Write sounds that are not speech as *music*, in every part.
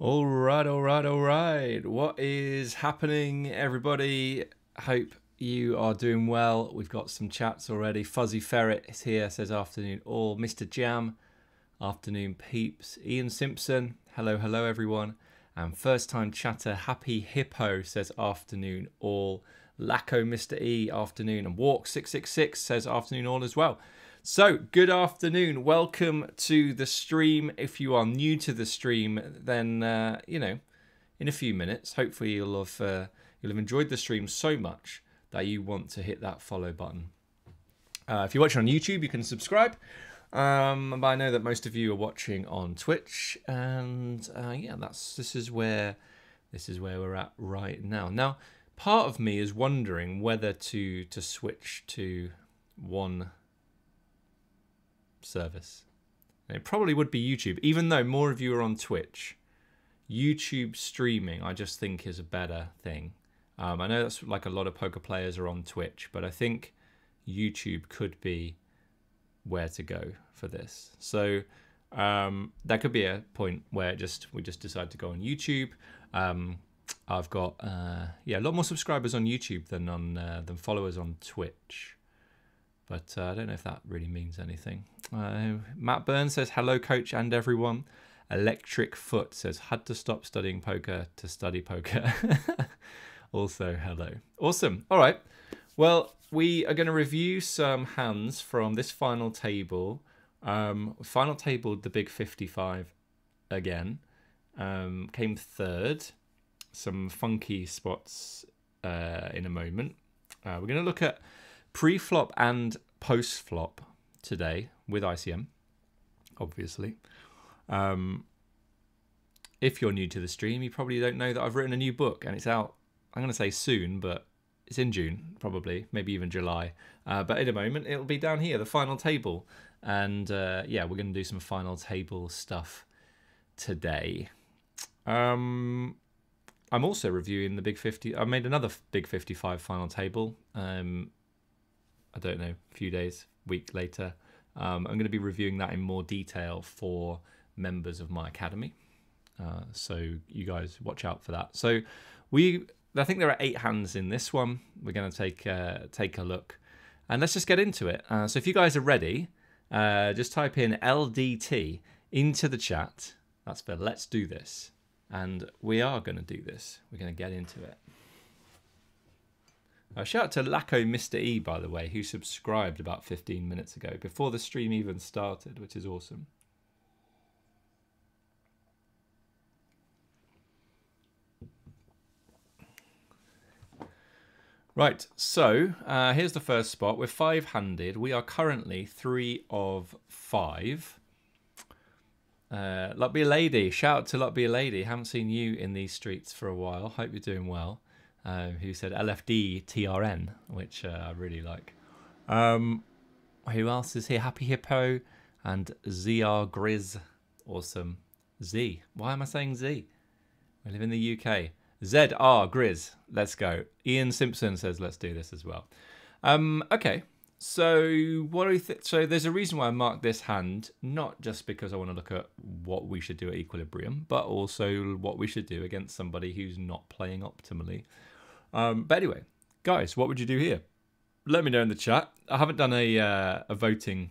All right, all right, all right. What is happening, everybody? Hope you are doing well. We've got some chats already. Fuzzy Ferret is here, says afternoon all. Mr. Jam, afternoon peeps. Ian Simpson, hello, hello, everyone. And first time chatter, Happy Hippo says afternoon all. Laco Mr. E, afternoon. And Walk666 says afternoon all as well. So, good afternoon. Welcome to the stream. If you are new to the stream, then uh, you know, in a few minutes, hopefully you'll have uh, you'll have enjoyed the stream so much that you want to hit that follow button. Uh, if you're watching on YouTube, you can subscribe. Um, but I know that most of you are watching on Twitch, and uh, yeah, that's this is where this is where we're at right now. Now, part of me is wondering whether to to switch to one service. And it probably would be YouTube, even though more of you are on Twitch. YouTube streaming, I just think, is a better thing. Um, I know that's like a lot of poker players are on Twitch, but I think YouTube could be where to go for this. So um, that could be a point where just we just decide to go on YouTube. Um, I've got uh, yeah a lot more subscribers on YouTube than on uh, than followers on Twitch. But uh, I don't know if that really means anything. Uh, Matt Burns says, Hello, coach and everyone. Electric Foot says, Had to stop studying poker to study poker. *laughs* also, hello. Awesome. All right. Well, we are going to review some hands from this final table. Um, final table, the big 55 again. Um, came third. Some funky spots uh, in a moment. Uh, we're going to look at pre-flop and post-flop today with ICM, obviously. Um, if you're new to the stream, you probably don't know that I've written a new book and it's out. I'm going to say soon, but it's in June, probably, maybe even July. Uh, but in a moment, it'll be down here, the final table. And uh, yeah, we're going to do some final table stuff today. Um, I'm also reviewing the Big 50. I made another Big 55 final table. Um, I don't know, a few days, week later. Um, I'm going to be reviewing that in more detail for members of my academy. Uh, so you guys watch out for that. So we, I think there are eight hands in this one. We're going to take uh, take a look, and let's just get into it. Uh, so if you guys are ready, uh, just type in LDT into the chat. That's for let's do this, and we are going to do this. We're going to get into it. Uh, shout out to Laco Mr. E, by the way, who subscribed about 15 minutes ago, before the stream even started, which is awesome. Right, so uh, here's the first spot. We're five-handed. We are currently three of five. Uh, Luck be a lady. Shout out to Luck be a lady. Haven't seen you in these streets for a while. Hope you're doing well uh, who said LFD TRN, which uh, I really like. Um, who else is here? Happy Hippo and ZR Grizz. Awesome. Z. Why am I saying Z? We live in the UK. ZR Grizz. Let's go. Ian Simpson says let's do this as well. Um, okay. So what do you think? So there's a reason why I marked this hand, not just because I want to look at what we should do at equilibrium, but also what we should do against somebody who's not playing optimally. Um, but anyway, guys, what would you do here? Let me know in the chat. I haven't done a uh, a voting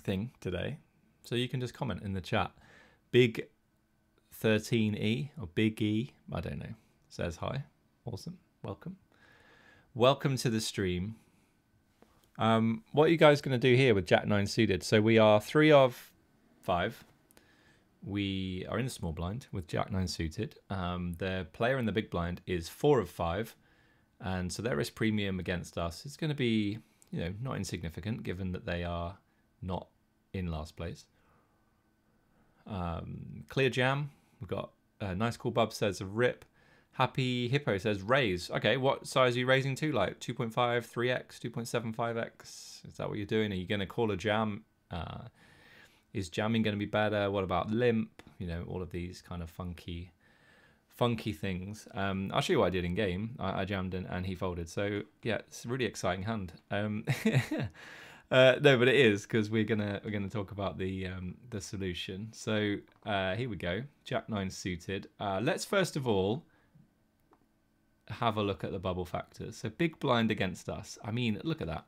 thing today, so you can just comment in the chat. Big 13E or Big E, I don't know, says hi. Awesome. Welcome. Welcome to the stream. Um, what are you guys going to do here with Jack 9 suited? So we are three of five. We are in the small blind with Jack 9 suited. Um, the player in the big blind is four of five. And so their risk premium against us is going to be, you know, not insignificant given that they are not in last place. Um, clear jam. We've got a nice cool bub says a rip. Happy Hippo says raise. Okay, what size are you raising to? Like 2.5, 3x, 2.75x? Is that what you're doing? Are you going to call a jam? Uh, is jamming going to be better? What about limp? You know, all of these kind of funky, funky things. Um, I'll show you what I did in game. I, I jammed and, and he folded. So yeah, it's a really exciting hand. Um, *laughs* Uh, no, but it is because we're gonna we're gonna talk about the um, the solution. So uh, here we go. Jack nine suited. Uh, let's first of all have a look at the bubble factors. So big blind against us. I mean, look at that,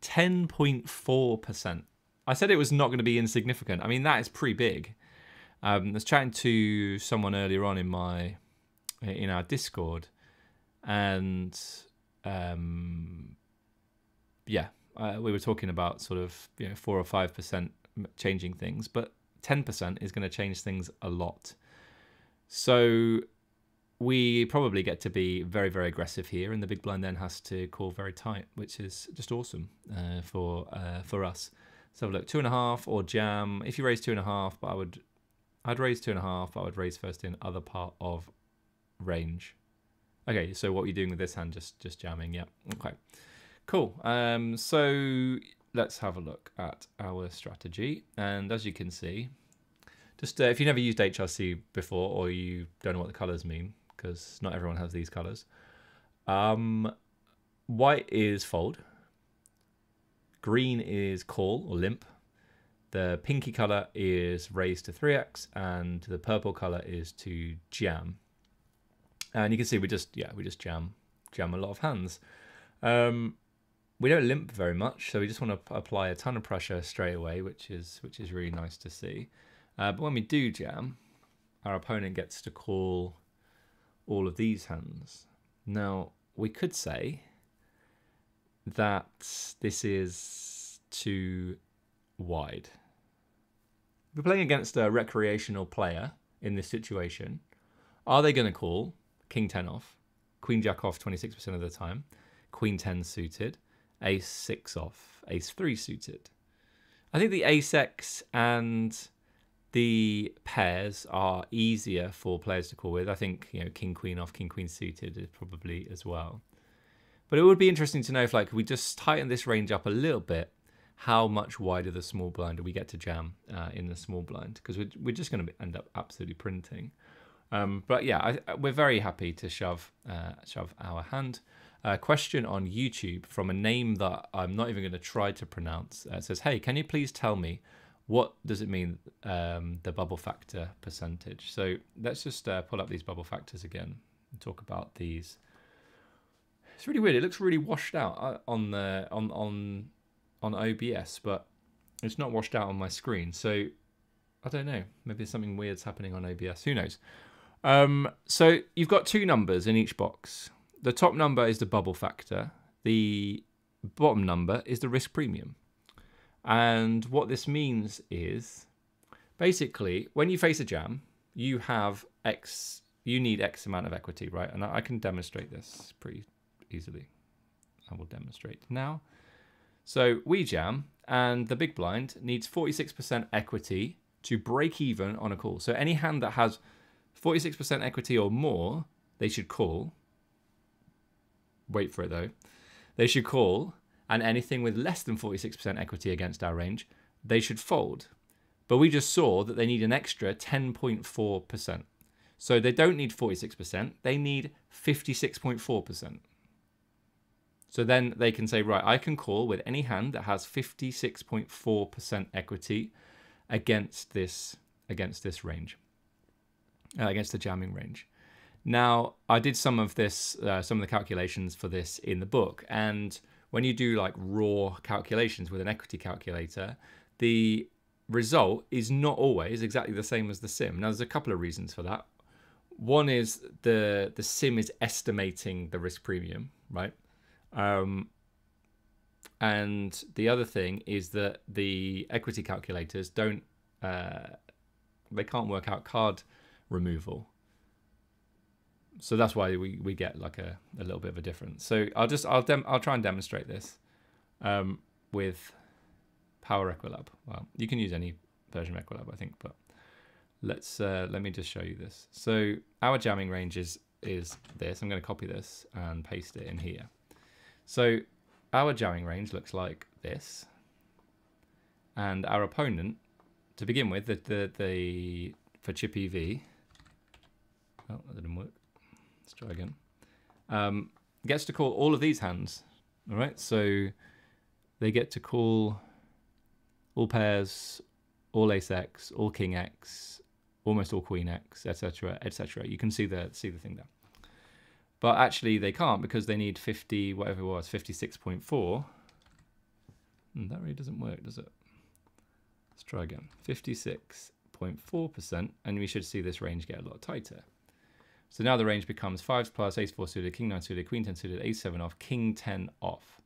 ten point four percent. I said it was not going to be insignificant. I mean, that is pretty big. Um, I was chatting to someone earlier on in my in our Discord, and um, yeah, uh, we were talking about sort of you know four or five percent changing things, but ten percent is going to change things a lot. So we probably get to be very very aggressive here, and the big blind then has to call very tight, which is just awesome uh, for uh, for us. Have a look, two and a half or jam. If you raise two and a half, but I would, I'd raise two and a half. But I would raise first in other part of range. Okay, so what are you doing with this hand? Just just jamming. Yeah. Okay. Cool. Um, so let's have a look at our strategy. And as you can see, just uh, if you never used HRC before or you don't know what the colors mean, because not everyone has these colors, um, white is fold, green is call or limp, the pinky color is raise to 3x, and the purple color is to jam. And you can see we just, yeah, we just jam, jam a lot of hands. Um, we don't limp very much, so we just want to apply a ton of pressure straight away, which is which is really nice to see. Uh, but when we do jam, our opponent gets to call all of these hands. Now we could say that this is too wide. We're playing against a recreational player in this situation. Are they going to call King 10 off, Queen Jack off 26% of the time, Queen 10 suited, ace six off, ace three suited. I think the ace x and the pairs are easier for players to call with. I think you know king queen off, king queen suited is probably as well. But it would be interesting to know if like we just tighten this range up a little bit, how much wider the small blind do we get to jam uh, in the small blind? Because we're, we're just going to end up absolutely printing. Um, but yeah, I, we're very happy to shove uh, shove our hand a question on YouTube from a name that I'm not even going to try to pronounce. Uh, says, "Hey, can you please tell me what does it mean um, the bubble factor percentage?" So let's just uh, pull up these bubble factors again and talk about these. It's really weird. It looks really washed out uh, on the on on on OBS, but it's not washed out on my screen. So I don't know. Maybe something weird's happening on OBS. Who knows? Um, so you've got two numbers in each box the top number is the bubble factor. The bottom number is the risk premium. And what this means is basically when you face a jam, you have X, you need X amount of equity, right? And I can demonstrate this pretty easily. I will demonstrate now. So we jam, and the big blind needs 46% equity to break even on a call. So any hand that has 46% equity or more, they should call wait for it though, they should call, and anything with less than 46% equity against our range, they should fold. But we just saw that they need an extra 10.4%. So they don't need 46%, they need 56.4%. So then they can say, right, I can call with any hand that has 56.4% equity against this against this range, uh, against the jamming range. Now, I did some of this, uh, some of the calculations for this in the book, and when you do like raw calculations with an equity calculator, the result is not always exactly the same as the sim. Now, there's a couple of reasons for that. One is the the sim is estimating the risk premium, right? Um, and the other thing is that the equity calculators don't uh, they can't work out card removal so that's why we, we get like a, a little bit of a difference. So I'll just I'll dem- I'll try and demonstrate this um, with Power Equilab. Well, you can use any version of Equilab, I think, but let's uh, let me just show you this. So our jamming range is is this. I'm going to copy this and paste it in here. So our jamming range looks like this, and our opponent, to begin with, the the, the for chip EV. Oh, that didn't work. Let's try again. Um, gets to call all of these hands. All right, so they get to call all pairs, all ace x, all king x, almost all queen x, etc., etc. You can see the see the thing there. But actually, they can't because they need 50, whatever it was, 56.4. Hmm, that really doesn't work, does it? Let's try again. 56.4%, and we should see this range get a lot tighter. So now the range becomes 5 plus, ace 4 suited, king 9 suited, queen 10 suited, ace 7 off, king 10 off.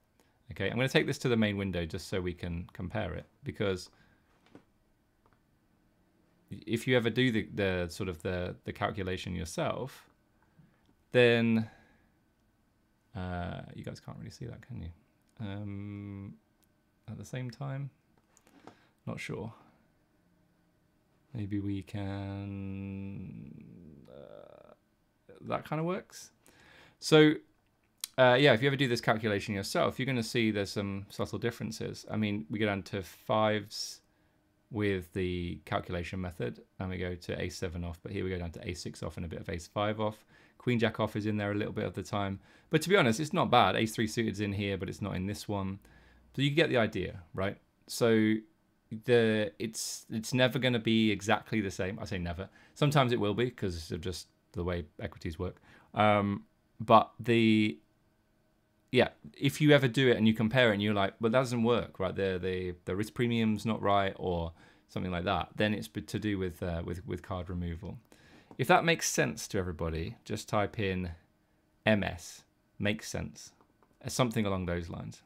Okay, I'm going to take this to the main window just so we can compare it because if you ever do the, the sort of the, the calculation yourself, then uh, you guys can't really see that, can you? Um, at the same time, not sure. Maybe we can. Uh, that kind of works. So uh, yeah, if you ever do this calculation yourself, you're going to see there's some subtle differences. I mean, we go down to fives with the calculation method, and we go to a7 off, but here we go down to a6 off and a bit of a5 off. Queen jack off is in there a little bit of the time. But to be honest, it's not bad. Ace3 suited's in here, but it's not in this one. So you get the idea, right? So the it's it's never going to be exactly the same. I say never. Sometimes it will be because of just the way equities work. Um, but the yeah, if you ever do it and you compare it and you're like, well, that doesn't work, right? The the the risk premium's not right or something like that, then it's to do with uh, with with card removal. If that makes sense to everybody, just type in MS makes sense, uh, something along those lines.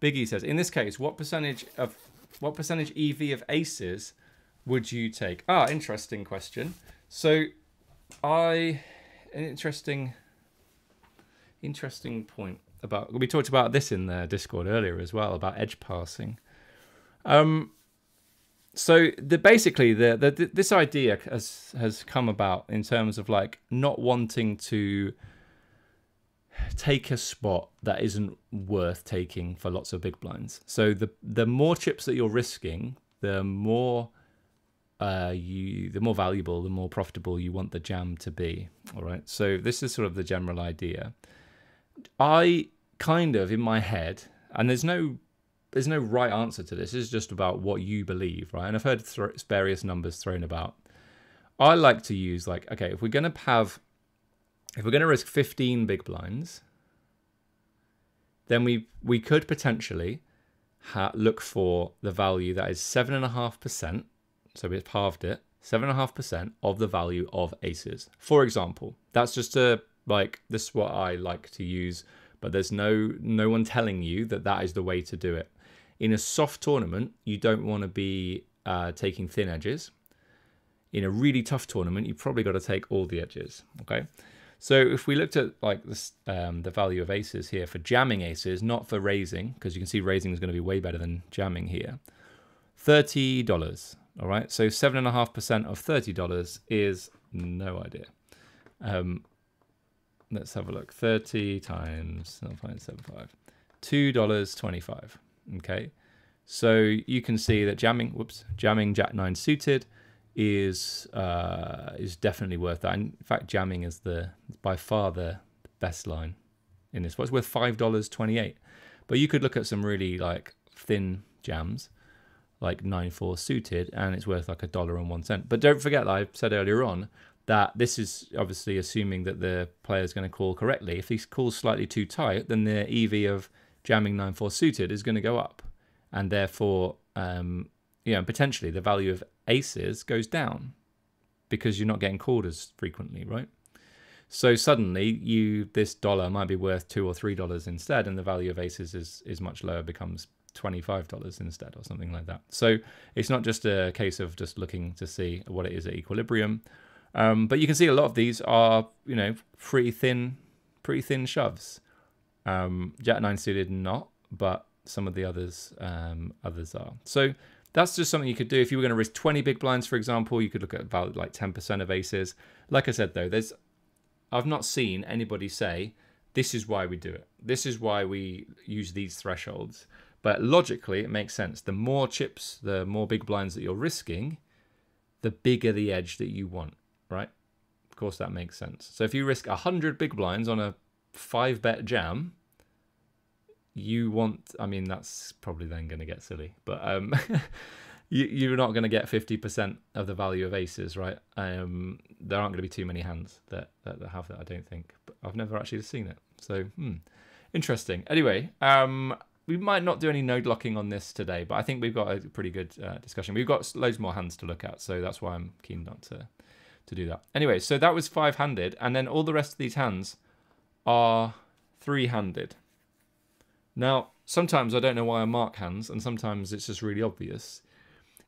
Biggie says, in this case, what percentage of what percentage EV of aces would you take? Ah, interesting question. So, I an interesting interesting point about we talked about this in the Discord earlier as well about edge passing. Um, so the basically the, the this idea has has come about in terms of like not wanting to take a spot that isn't worth taking for lots of big blinds. So the the more chips that you're risking, the more uh, you the more valuable, the more profitable you want the jam to be. All right. So this is sort of the general idea. I kind of in my head, and there's no there's no right answer to this. It's just about what you believe, right? And I've heard th- various numbers thrown about. I like to use like, okay, if we're going to have, if we're going to risk 15 big blinds, then we we could potentially ha- look for the value that is seven and a half percent. So we've halved it, seven and a half percent of the value of aces. For example, that's just a like this is what I like to use, but there's no no one telling you that that is the way to do it. In a soft tournament, you don't want to be uh, taking thin edges. In a really tough tournament, you probably got to take all the edges. Okay, so if we looked at like this, um, the value of aces here for jamming aces, not for raising, because you can see raising is going to be way better than jamming here. Thirty dollars. All right, so seven and a half percent of thirty dollars is no idea. Um, let's have a look. 30 times 0.75. $2.25. Okay. So you can see that jamming, whoops, jamming Jack 9 suited is uh, is definitely worth that. In fact, jamming is the by far the best line in this. What's worth five dollars twenty eight. But you could look at some really like thin jams, like nine four suited, and it's worth like a dollar and one cent. But don't forget, like I said earlier on, that this is obviously assuming that the player is going to call correctly. If he calls slightly too tight, then the EV of jamming 9-4 suited is going to go up. And therefore, um, you know, potentially the value of aces goes down because you're not getting called as frequently, right? So suddenly you this dollar might be worth two or three dollars instead, and the value of aces is, is much lower, becomes $25 instead or something like that. So it's not just a case of just looking to see what it is at equilibrium um, but you can see a lot of these are, you know, pretty thin, pretty thin shoves. Um, Jack 9 suited not, but some of the others um, others are. So that's just something you could do. If you were going to risk 20 big blinds, for example, you could look at about like 10% of aces. Like I said, though, there's I've not seen anybody say, this is why we do it. This is why we use these thresholds. But logically, it makes sense. The more chips, the more big blinds that you're risking, the bigger the edge that you want right? Of course, that makes sense. So if you risk 100 big blinds on a 5 bet jam, you want. I mean, that's probably then going to get silly, but um, *laughs* you, you're not going to get 50% of the value of aces, right? Um, there aren't going to be too many hands that, that, that have that, I don't think. But I've never actually seen it. So, hmm, interesting. Anyway, um, we might not do any node locking on this today, but I think we've got a pretty good uh, discussion. We've got loads more hands to look at, so that's why I'm keen not to, to do that. Anyway, so that was five-handed, and then all the rest of these hands are three-handed. Now, sometimes I don't know why I mark hands, and sometimes it's just really obvious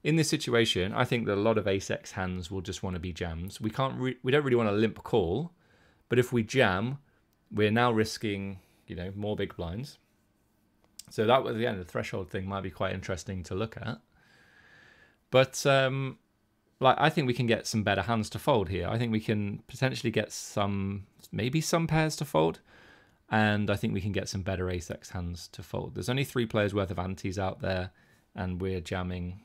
in this situation, I think that a lot of ace x hands will just want to be jams. We can't, we don't really want a limp call, but if we jam, we're now risking, you know, more big blinds. So that was again the threshold thing might be quite interesting to look at. But um, like I think we can get some better hands to fold here. I think we can potentially get some, maybe some pairs to fold, and I think we can get some better ace x hands to fold. There's only three players worth of antes out there, and we're jamming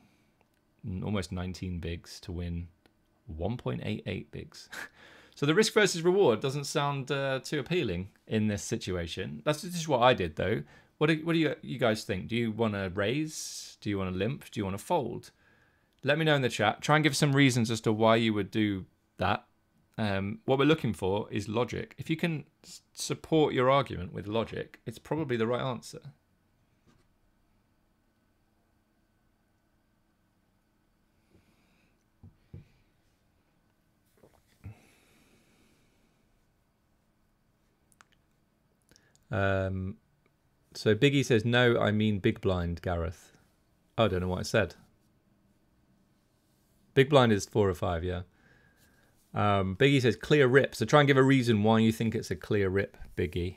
almost 19 bigs to win 1.88 bigs. *laughs* so the risk versus reward doesn't sound uh, too appealing in this situation. That's just what I did though. What do, what do you, you guys think? Do you want to raise? Do you want to limp? Do you want to fold? Let me know in the chat. Try and give some reasons as to why you would do that. Um, what we're looking for is logic. If you can support your argument with logic, it's probably the right answer. Um, so Biggie says, no, I mean big blind, Gareth. Oh, I don't know what I said. Big blind is four or five, yeah. Um, Biggie says clear rip. So try and give a reason why you think it's a clear rip, Biggie.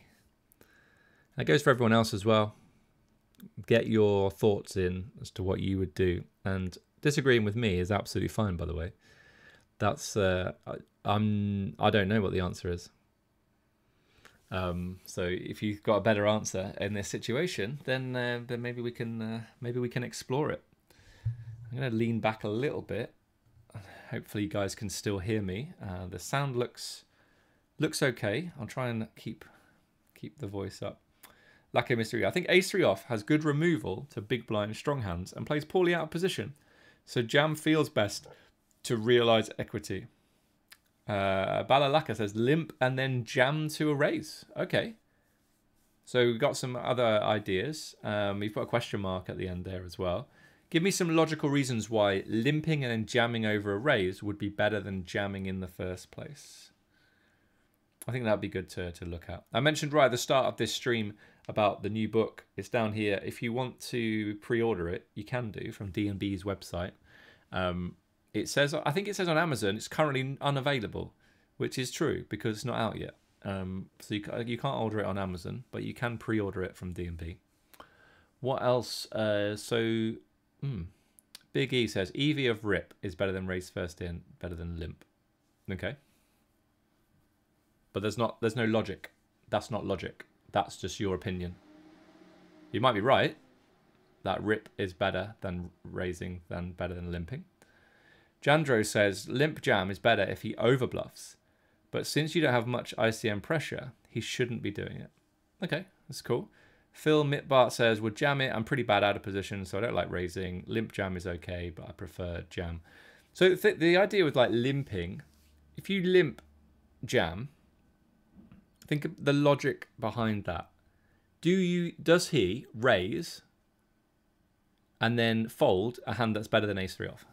That goes for everyone else as well. Get your thoughts in as to what you would do. And disagreeing with me is absolutely fine, by the way. That's uh, I, I'm I don't know what the answer is. Um, so if you've got a better answer in this situation, then uh, then maybe we can uh, maybe we can explore it. I'm going to lean back a little bit. Hopefully, you guys can still hear me. Uh, the sound looks looks okay. I'll try and keep keep the voice up. Lucky Mystery. I think Ace 3 off has good removal to big blind strong hands and plays poorly out of position. So Jam feels best to realise equity. Uh, Balalaka says limp and then jam to a raise. Okay. So we've got some other ideas. Um, we've got a question mark at the end there as well. Give me some logical reasons why limping and then jamming over arrays would be better than jamming in the first place. I think that'd be good to, to look at. I mentioned right at the start of this stream about the new book. It's down here. If you want to pre-order it, you can do from DNB's website. Um, it says, I think it says on Amazon, it's currently unavailable, which is true because it's not out yet. Um, so you, you can't order it on Amazon, but you can pre-order it from DNB. What else? Uh, so, hmm, Big E says EV of Rip is better than Race First In, better than Limp. Okay. But there's not there's no logic. That's not logic. That's just your opinion. You might be right. That Rip is better than raising than better than limping. Jandro says Limp Jam is better if he overbluffs, but since you don't have much ICM pressure, he shouldn't be doing it. Okay, that's cool. Phil Mitbart says, would jam it. I'm pretty bad out of position, so I don't like raising. Limp jam is okay, but I prefer jam. So th the idea with like limping, if you limp jam, think of the logic behind that. Do you does he raise and then fold a hand that's better than ace three off?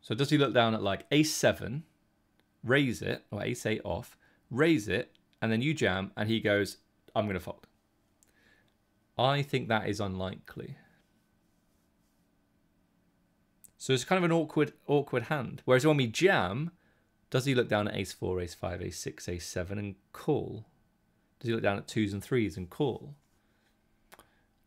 So does he look down at like ace seven, raise it, or ace eight off, raise it, and then you jam, and he goes, I'm going to fold. I think that is unlikely. So it's kind of an awkward, awkward hand. Whereas when we jam, does he look down at ace four, ace five, ace six, ace seven, and call? Does he look down at twos and threes and call?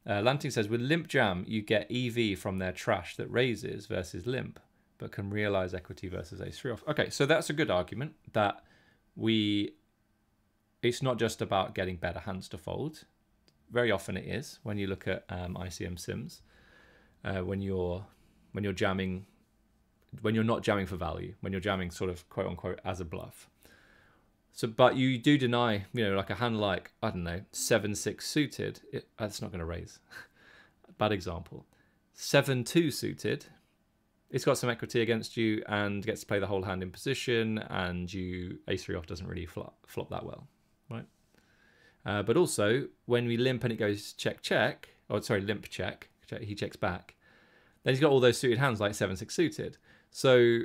Uh, Lanting says, with limp jam, you get EV from their trash that raises versus limp but can realize equity versus ace three off. Okay, so that's a good argument that we. It's not just about getting better hands to fold. Very often it is when you look at um, ICM sims. Uh, when you're when you're jamming, when you're not jamming for value, when you're jamming sort of quote unquote as a bluff. So, but you do deny, you know, like a hand like I don't know, seven six suited. It, that's not going to raise. *laughs* Bad example. Seven two suited. It's got some equity against you and gets to play the whole hand in position, and you ace three off doesn't really flop flop that well? Uh, but also when we limp and it goes check check, or sorry limp check, check he checks back. Then he's got all those suited hands like seven six suited. So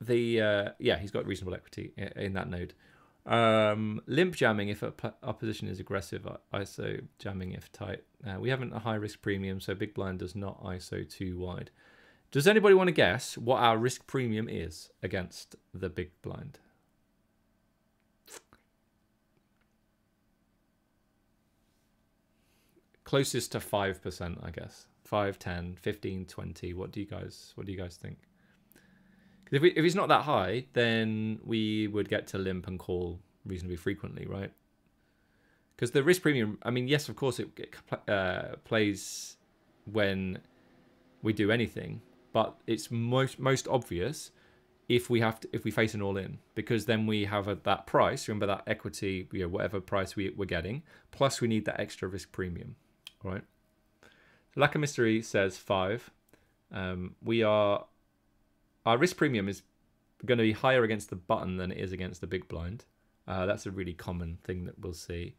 the uh, yeah he's got reasonable equity in, in that node. Um, limp jamming if opposition is aggressive, ISO jamming if tight. Uh, we haven't a high risk premium, so big blind does not ISO too wide. Does anybody want to guess what our risk premium is against the big blind? Closest to 5%, I guess. 5, 10, 15, 20. What do you guys what do you guys think? If, we, if it's not that high, then we would get to limp and call reasonably frequently, right? Because the risk premium, I mean, yes, of course, it, it uh, plays when we do anything, but it's most most obvious if we have to, if we face an all in because then we have a, that price. Remember that equity, you know, whatever price we, we're getting, plus we need that extra risk premium, right? Lack of mystery says five. Um, we are our risk premium is going to be higher against the button than it is against the big blind. Uh, that's a really common thing that we'll see.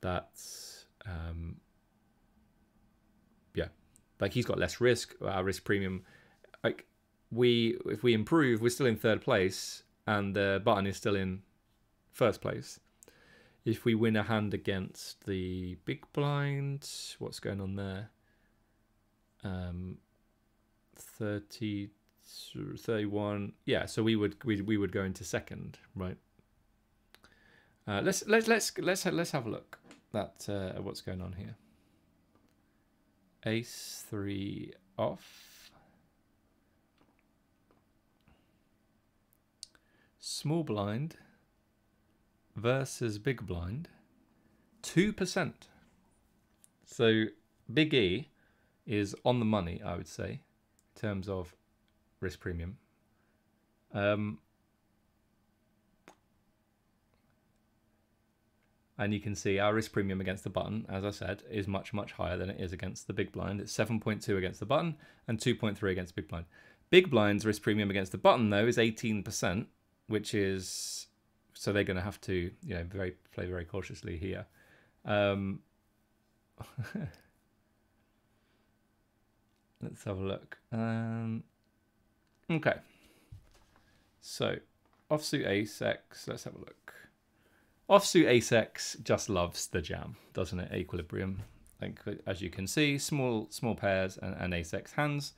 That's um, yeah, like he's got less risk. Our risk premium, like we if we improve, we're still in third place, and the button is still in first place. If we win a hand against the big blind, what's going on there? Um, 30 31 yeah so we would we, we would go into second right? Uh, let's let's let's let's let's have a look at uh, what's going on here. Ace 3 off. Small blind versus big blind 2% so big E is on the money I would say in terms of risk premium. Um, and you can see our risk premium against the button, as I said, is much, much higher than it is against the big blind. It's 7.2 against the button and 2.3 against big blind. Big blind's risk premium against the button, though, is 18%, which is... So they're going to have to, you know, very play very cautiously here. Um, *laughs* let's have a look. Um, Okay. So, offsuit ace x, let's have a look. Offsuit ace x just loves the jam, doesn't it? Equilibrium. Like, as you can see, small small pairs and, and ace x hands.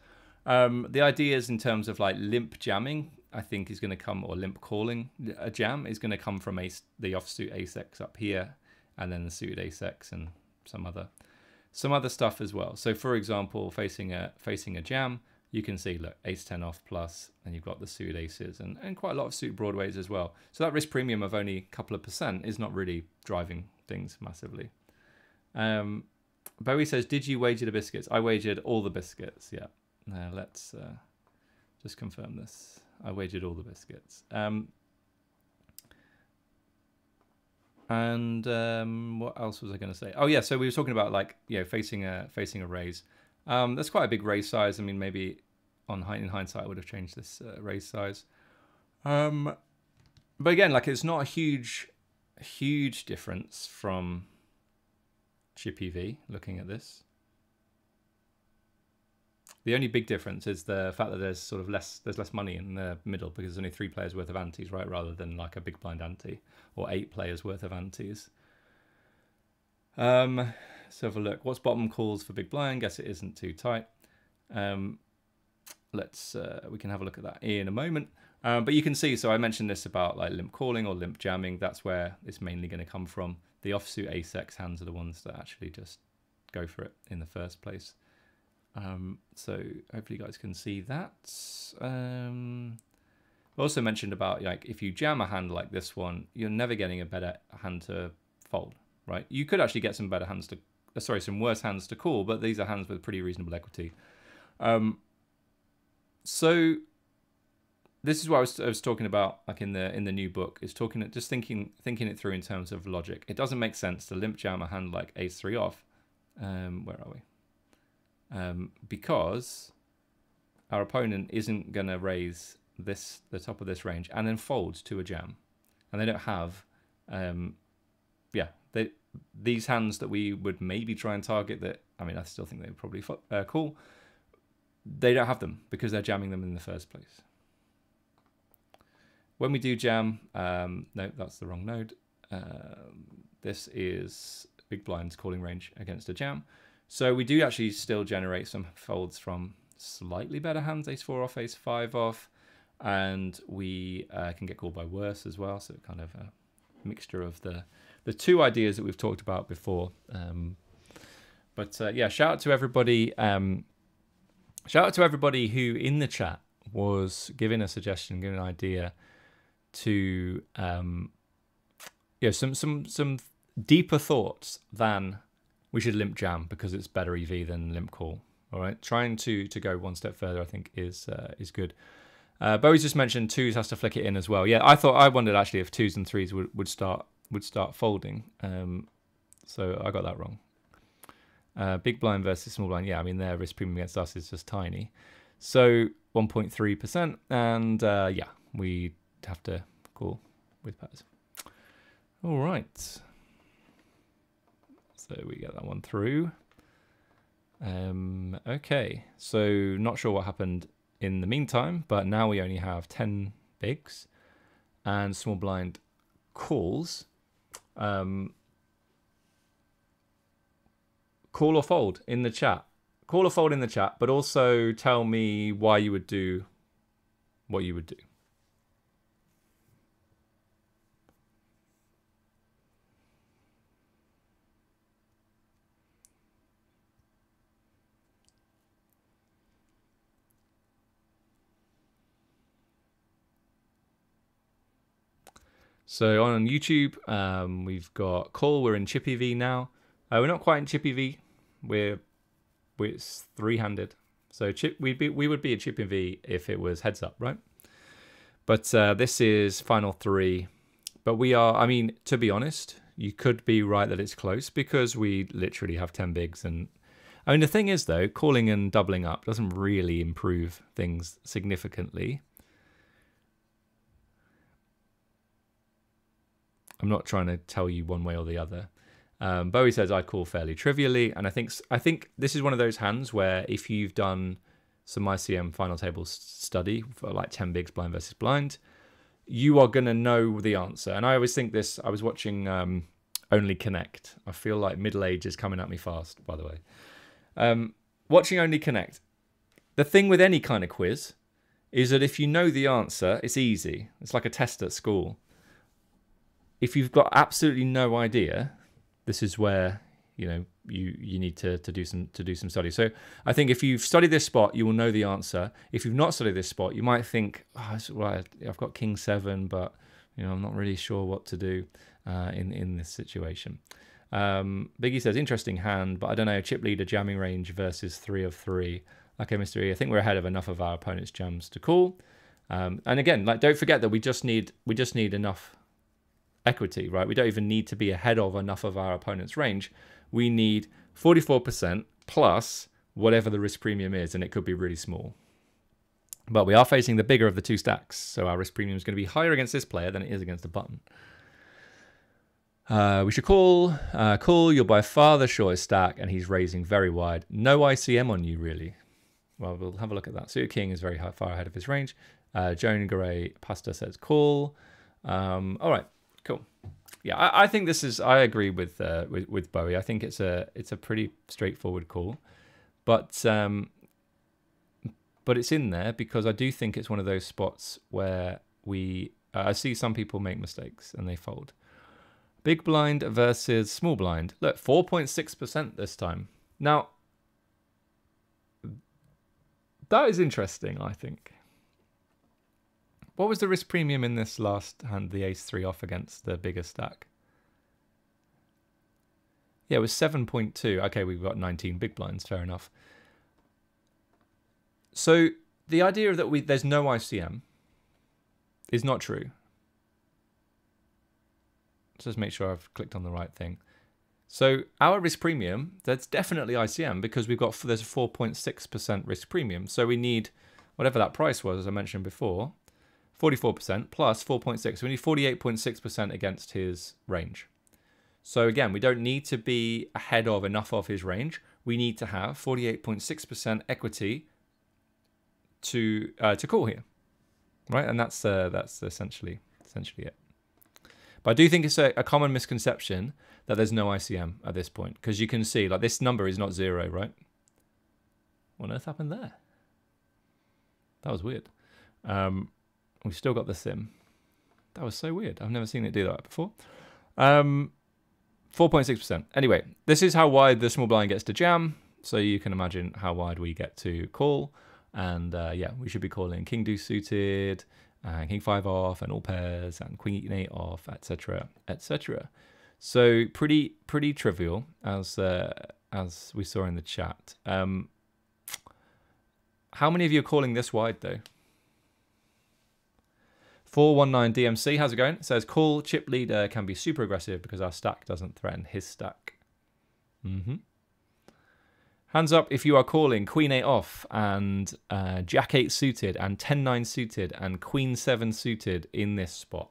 Um, the idea is in terms of like limp jamming, I think is going to come, or limp calling a jam is going to come from ace, the offsuit ace x up here, and then the suited ace x and some other some other stuff as well. So for example, facing a facing a jam, you can see, look, ace 10 off plus, and you've got the suited aces and, and quite a lot of suited broadways as well. So that risk premium of only a couple of percent is not really driving things massively. Um, Bowie says, did you wager the biscuits? I wagered all the biscuits, yeah. Now let's uh, just confirm this. I wagered all the biscuits. Um, and um, what else was I going to say? Oh yeah, so we were talking about like you know facing a facing a raise. Um, that's quite a big raise size. I mean, maybe on in hindsight, I would have changed this uh, raise size. Um, but again, like it's not a huge, huge difference from chip EV looking at this. The only big difference is the fact that there's sort of less there's less money in the middle because there's only three players worth of antes, right? Rather than like a big blind ante or eight players worth of antes. Um, so have a look. What's bottom calls for big blind? Guess it isn't too tight. Um, let's uh, we can have a look at that in a moment. Um, but you can see, so I mentioned this about like limp calling or limp jamming. That's where it's mainly going to come from. The offsuit ace-x hands are the ones that actually just go for it in the first place. Um, so hopefully you guys can see that. Um, also mentioned about like if you jam a hand like this one, you're never getting a better hand to fold, right? You could actually get some better hands to uh, sorry, some worse hands to call, but these are hands with pretty reasonable equity. Um, so this is what I was, I was talking about, like in the in the new book, is talking just thinking thinking it through in terms of logic. It doesn't make sense to limp jam a hand like ace three off. Um, where are we? Um, because our opponent isn't going to raise this the top of this range and then fold to a jam, and they don't have, um, yeah, they these hands that we would maybe try and target. That I mean, I still think they would probably uh, call. They don't have them because they're jamming them in the first place. When we do jam, um, no, that's the wrong node. Um, this is big blinds calling range against a jam. So we do actually still generate some folds from slightly better hands, ace four off, ace five off, and we uh, can get called by worse as well. So kind of a mixture of the the two ideas that we've talked about before. Um, but uh, yeah, shout out to everybody. Um, shout out to everybody who in the chat was giving a suggestion, giving an idea to um, yeah some some some deeper thoughts than we should limp jam because it's better EV than limp call. All right, trying to to go one step further, I think is uh, is good. Uh, Bowie's just mentioned twos has to flick it in as well. Yeah, I thought I wondered actually if twos and threes would, would start would start folding. Um, so I got that wrong. Uh, big blind versus small blind. Yeah, I mean their risk premium against us is just tiny. So 1.3%, and uh, yeah, we have to call with pairs. All right. So we get that one through. Um, okay, so not sure what happened in the meantime, but now we only have 10 bigs and small blind calls. Um, call or fold in the chat. Call or fold in the chat, but also tell me why you would do what you would do. So on YouTube, um, we've got Call. We're in chip EV now. Uh, we're not quite in chip EV. We're, we're it's three-handed. So chip, we'd be, we would be a chip EV if it was heads up, right? But uh, this is final three. But we are, I mean, to be honest, you could be right that it's close because we literally have 10 bigs. And I mean, the thing is, though, calling and doubling up doesn't really improve things significantly. I'm not trying to tell you one way or the other. Um, Bowie says I call fairly trivially, and I think I think this is one of those hands where if you've done some ICM final table study for like 10 bigs blind versus blind, you are going to know the answer. And I always think this, I was watching um, Only Connect. I feel like middle age is coming at me fast, by the way. Um, watching Only Connect, the thing with any kind of quiz is that if you know the answer, it's easy. It's like a test at school if you've got absolutely no idea, this is where you know you you need to to do some to do some study. So I think if you've studied this spot, you will know the answer. If you've not studied this spot, you might think, oh, well, I've got king seven, but you know I'm not really sure what to do uh, in in this situation. Um, Biggie says interesting hand, but I don't know chip leader jamming range versus three of three. Okay, Mr. E, I think we're ahead of enough of our opponent's jams to call. Um, and again, like don't forget that we just need we just need enough equity, right? We don't even need to be ahead of enough of our opponent's range. We need 44% plus whatever the risk premium is, and it could be really small. But we are facing the bigger of the two stacks, so our risk premium is going to be higher against this player than it is against the button. Uh, we should call, uh, call, you're by far the shortest stack, and he's raising very wide. No ICM on you, really. Well, we'll have a look at that. Suited King is very high, far ahead of his range. Uh, Joan Garay Pasta says call. Um, all right, Cool. Yeah, I, I think this is. I agree with, uh, with with Bowie. I think it's a it's a pretty straightforward call, but um, but it's in there because I do think it's one of those spots where we. Uh, I see some people make mistakes and they fold. Big blind versus small blind. Look, four point six percent this time. Now, that is interesting. I think. What was the risk premium in this last hand, the ace three off against the bigger stack? Yeah, it was 7.2. Okay, we've got 19 big blinds, fair enough. So the idea that we there's no ICM, is not true. Let's just make sure I've clicked on the right thing. So our risk premium, that's definitely ICM because we've got there's a 4.6% risk premium. So we need whatever that price was, as I mentioned before, 44% plus 4.6. So we need 48.6% against his range. So again, we don't need to be ahead of enough of his range. We need to have 48.6% equity to uh, to call here, right? And that's uh, that's essentially essentially it. But I do think it's a, a common misconception that there's no ICM at this point because you can see like this number is not zero, right? What on earth happened there? That was weird. Um, we've still got the sim. That was so weird. I've never seen it do that before. Um, 4.6%. Anyway, this is how wide the small blind gets to jam. So you can imagine how wide we get to call. And uh, yeah, we should be calling King Deuce suited, and King 5 off, and all pairs, and Queen 8 off, etc., etc. So pretty pretty trivial, as uh, as we saw in the chat. Um, how many of you are calling this wide though? 419 DMC, how's it going? It says call chip leader can be super aggressive because our stack doesn't threaten his stack. Mm-hmm. Hands up if you are calling Queen 8 off and uh, Jack 8 suited and 10 9 suited and Queen 7 suited in this spot.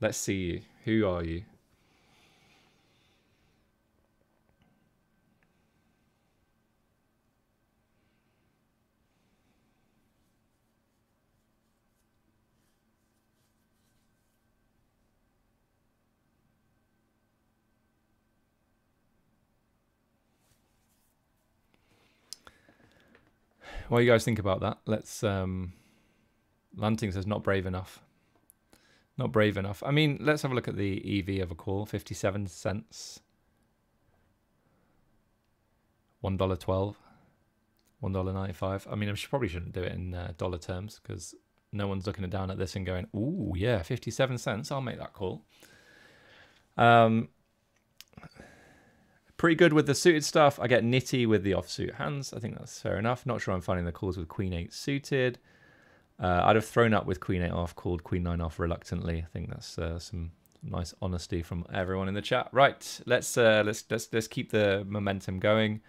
Let's see you. Who are you? Do you guys think about that? Let's. Um, Lanting says not brave enough. Not brave enough. I mean, let's have a look at the EV of a call. Fifty-seven cents. One dollar twelve. One dollar ninety-five. I mean, I should, probably shouldn't do it in uh, dollar terms because no one's looking down at this and going, "Ooh, yeah, fifty-seven cents. I'll make that call." Um, Pretty good with the suited stuff. I get nitty with the offsuit hands. I think that's fair enough. Not sure I'm finding the calls with Queen 8 suited. Uh, I'd have thrown up with Queen 8 off, called Queen 9 off reluctantly. I think that's uh, some nice honesty from everyone in the chat. Right, let's uh, let's let's let's keep the momentum going.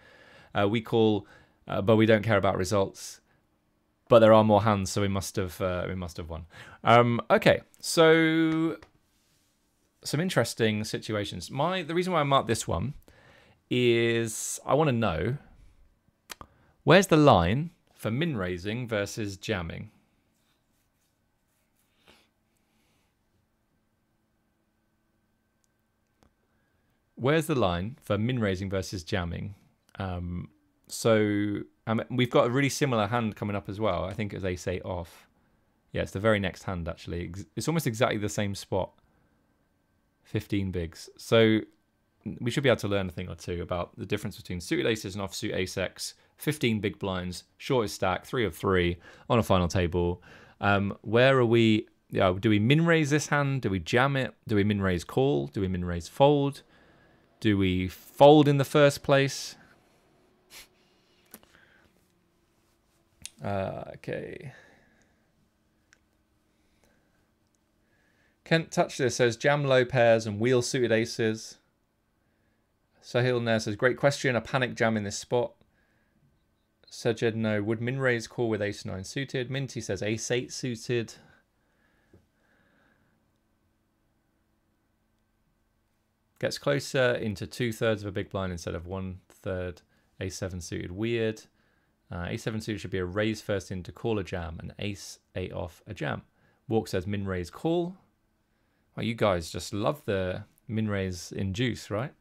Uh, we call, uh, but we don't care about results. But there are more hands, so we must have uh, we must have won. Um, okay, so some interesting situations. My the reason why I marked this one is I want to know where's the line for min raising versus jamming? Where's the line for min raising versus jamming? Um, so um, we've got a really similar hand coming up as well. I think as ace say off. Yeah, it's the very next hand actually. It's almost exactly the same spot. 15 bigs. So we should be able to learn a thing or two about the difference between suited aces and offsuit ace x, 15 big blinds, shortest stack, three of three on a final table. Um, where are we? Do we min raise this hand? Do we jam it? Do we min raise call? Do we min raise fold? Do we fold in the first place? *laughs* Uh, okay. Kent Touch this says jam low pairs and wheel suited aces. Sahil Nair says, great question. A panic jam in this spot. Sajed, no. Would min raise call with ace 9 suited? Minty says ace 8 suited. Gets closer into two thirds of a big blind instead of one third. Ace 7 suited. Weird. Uh, ace 7 suited should be a raise first in to call a jam and ace 8 off a jam. Walk says min raise call. Well, you guys just love the min raise induce, right?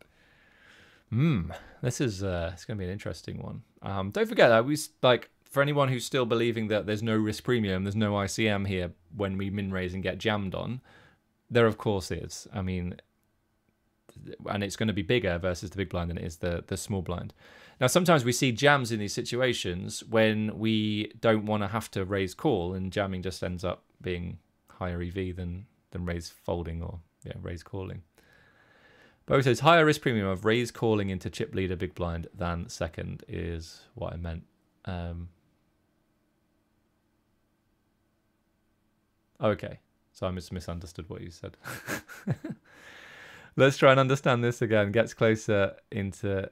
Hmm, this is uh, it's going to be an interesting one. Um, don't forget that we like for anyone who's still believing that there's no risk premium, there's no ICM here when we min raise and get jammed on. There of course is. I mean, and it's going to be bigger versus the big blind than it is the the small blind. Now sometimes we see jams in these situations when we don't want to have to raise call, and jamming just ends up being higher EV than than raise folding or yeah raise calling. Bo says higher risk premium of raise calling into chip leader big blind than second is what I meant. Um, Okay, so I mis- misunderstood what you said. *laughs* Let's try and understand this again. Gets closer into.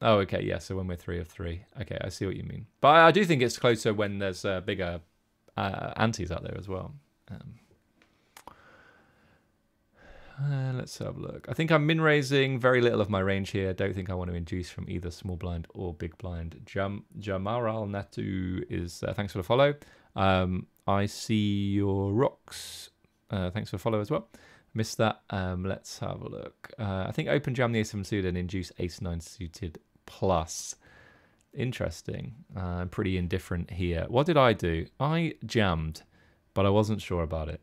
Oh, okay, yeah. So when we're three of three, okay, I see what you mean. But I, I do think it's closer when there's uh, bigger uh, antes out there as well. Um, uh, let's have a look. I think I'm min raising very little of my range here. Don't think I want to induce from either small blind or big blind. Jam Jamaral Natu is uh, thanks for the follow. Um, I see your rocks. Uh, thanks for the follow as well. Missed that. Um, let's have a look. Uh, I think open jam the a7 suited and induce ace nine suited plus. Interesting. Uh, I'm pretty indifferent here. What did I do? I jammed, but I wasn't sure about it.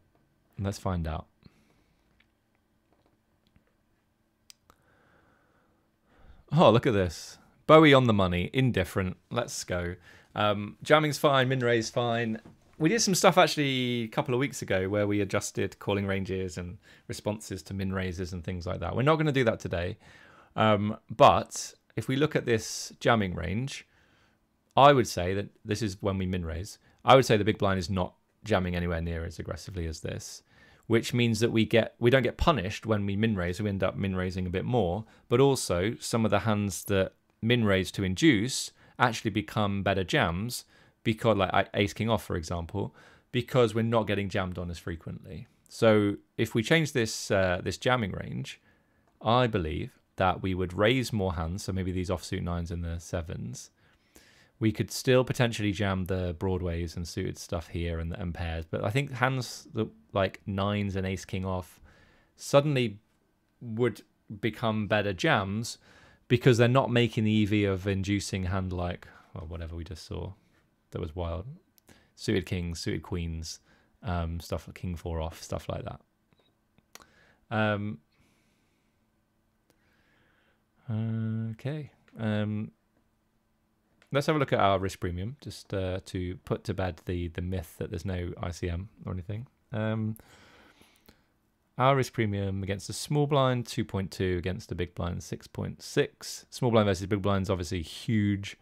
Let's find out. Oh, look at this. Bowie on the money, indifferent. Let's go. Um, jamming's fine, min fine. We did some stuff actually a couple of weeks ago where we adjusted calling ranges and responses to min raises and things like that. We're not going to do that today. Um, but if we look at this jamming range, I would say that this is when we min raise. I would say the big blind is not jamming anywhere near as aggressively as this which means that we get we don't get punished when we min raise. We end up min raising a bit more, but also some of the hands that min raise to induce actually become better jams because, like Ace King off, for example, because we're not getting jammed on as frequently. So if we change this uh, this jamming range, I believe that we would raise more hands. So maybe these offsuit nines and the sevens we could still potentially jam the broadways and suited stuff here and, and pairs. But I think hands that like nines and ace king off suddenly would become better jams because they're not making the EV of inducing hand like well, whatever we just saw that was wild. Suited kings, suited queens, um, stuff like king four off, stuff like that. Um, okay. Um, let's have a look at our risk premium just uh, to put to bed the the myth that there's no ICM or anything. Um, our risk premium against the small blind 2.2 against the big blind 6.6. Small blind versus big blind is obviously huge.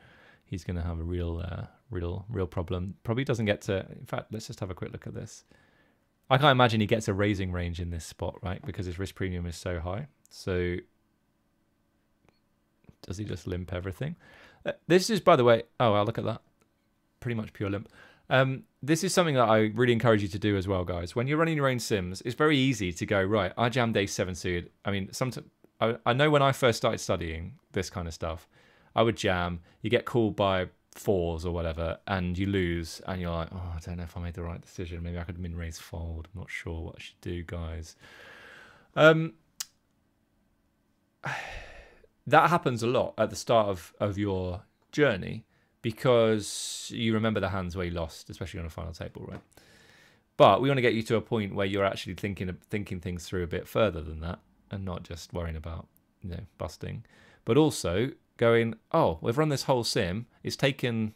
He's going to have a real, uh, real, real problem. Probably doesn't get to. In fact, let's just have a quick look at this. I can't imagine he gets a raising range in this spot, right? Because his risk premium is so high. So does he just limp everything? Uh, this is, by the way, oh, well, look at that. Pretty much pure limp. Um, this is something that I really encourage you to do as well, guys. When you're running your own sims, it's very easy to go, right, I jammed day 7 suited. I mean, sometimes I, I know when I first started studying this kind of stuff, I would jam, you get called by fours or whatever, and you lose, and you're like, oh, I don't know if I made the right decision. Maybe I could min raise fold. I'm not sure what I should do, guys. Um, *sighs* that happens a lot at the start of, of your journey because you remember the hands where you lost, especially on a final table, right? But we want to get you to a point where you're actually thinking thinking things through a bit further than that, and not just worrying about you know busting, but also going, oh, we've run this whole sim. It's taken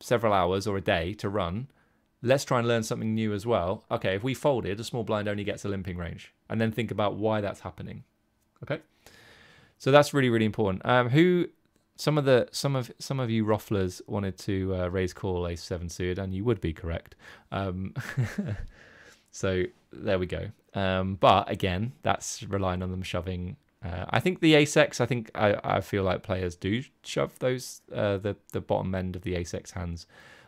several hours or a day to run. Let's try and learn something new as well. Okay, if we folded, a small blind only gets a limping range, and then think about why that's happening. Okay. So that's really really important. Um, who some of the some of some of you rufflers wanted to uh, raise call ace seven suited, and you would be correct. Um, *laughs* so there we go. Um, but again, that's relying on them shoving. Uh, I think the ace x. I think I, I feel like players do shove those uh, the the bottom end of the ace x hands.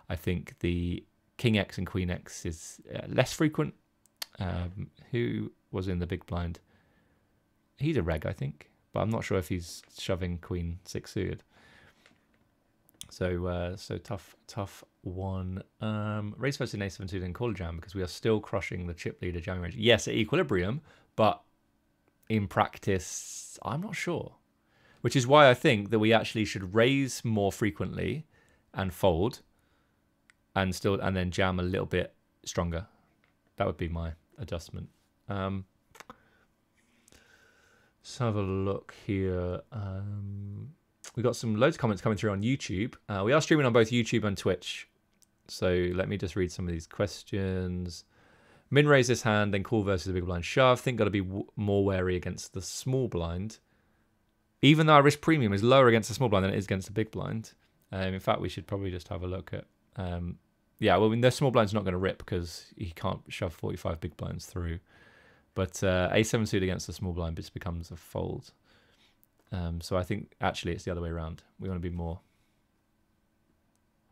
I think the king x and queen x is uh, less frequent. Um, who was in the big blind? He's a reg, I think but I'm not sure if he's shoving queen six suited. So uh, so tough tough one. Um, race versus ace seven suited in call jam because we are still crushing the chip leader jamming range. Yes, at equilibrium, but in practice, I'm not sure. Which is why I think that we actually should raise more frequently and fold, and still and then jam a little bit stronger. That would be my adjustment. Um, Let's have a look here. Um, we got some loads of comments coming through on YouTube. Uh, we are streaming on both YouTube and Twitch. So let me just read some of these questions. Min raise this hand, then call versus the big blind shove. Think got to be more wary against the small blind. Even though our risk premium is lower against the small blind than it is against the big blind. Um, in fact, we should probably just have a look at um, yeah, well, I mean, the small blind's not going to rip because he can't shove 45 big blinds through. But uh, a7 suit against the small blind just becomes a fold. Um, so I think actually it's the other way around. We want to be more.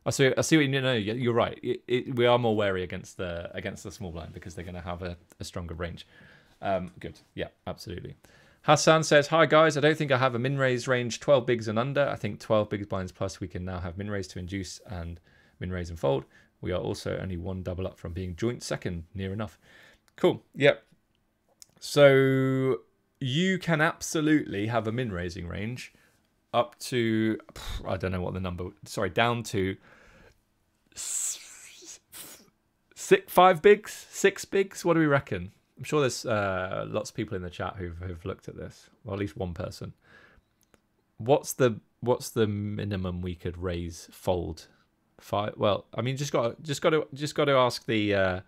I see. I see what you know. You're right. It, it, we are more wary against the against the small blind because they're going to have a, a stronger range. Um, good. Yeah, absolutely. Hassan says, Hi guys, I don't think I have a min raise range 12 bigs and under. I think 12 big blinds plus we can now have min raise to induce and min raise and fold. We are also only one double up from being joint second, near enough. Cool. Yep. So you can absolutely have a min raising range up to, I don't know what the number, sorry, down to six, five bigs, six bigs. What do we reckon? I'm sure there's uh, lots of people in the chat who've, who've looked at this, or at least one person. What's the what's the minimum we could raise fold? Five. Well, I mean, just got just got to just got to ask the uh,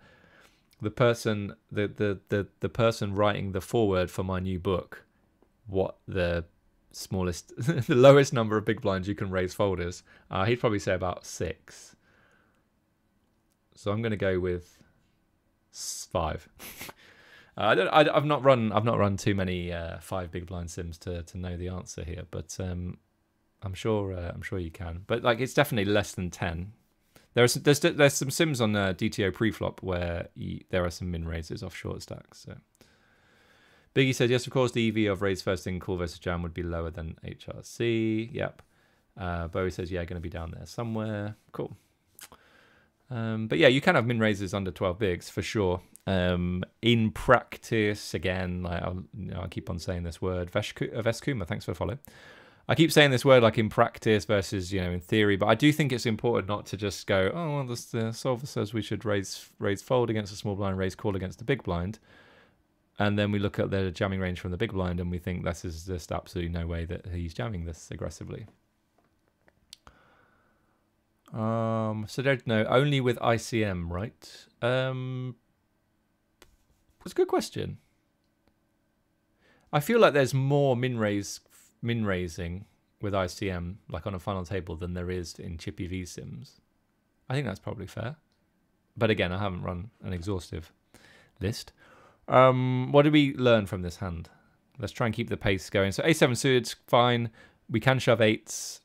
the person the, the the the person writing the foreword for my new book what the smallest *laughs* the lowest number of big blinds you can raise folders. Uh, he'd probably say about six. So I'm going to go with five. *laughs* Uh, I don't. I, have not run. I've not run too many uh, five big blind sims to to know the answer here, but um, I'm sure. Uh, I'm sure you can. But like, it's definitely less than ten. There's there's there's some sims on uh, DTO preflop where you, there are some min raises off short stacks. So Biggie says yes, of course. The EV of raise first thing call versus jam would be lower than HRC. Yep. Uh, Bowie says yeah, going to be down there somewhere. Cool. Um, but yeah, you can have min raises under 12 bigs for sure. Um, in practice, again, like I'll, you know, I keep on saying this word. Veskuma, thanks for the follow. I keep saying this word like in practice versus you know in theory, but I do think it's important not to just go, oh, well, the, solver says we should raise raise fold against the small blind, raise call against the big blind, and then we look at the jamming range from the big blind and we think this is just absolutely no way that he's jamming this aggressively. Um, so don't. Only with ICM, right? Um, that's a good question. I feel like there's more min raise min raising with ICM, like on a final table, than there is in chip EV sims. I think that's probably fair. But again, I haven't run an exhaustive list. Um, what did we learn from this hand? Let's try and keep the pace going. So A7 suited's fine. We can shove eights.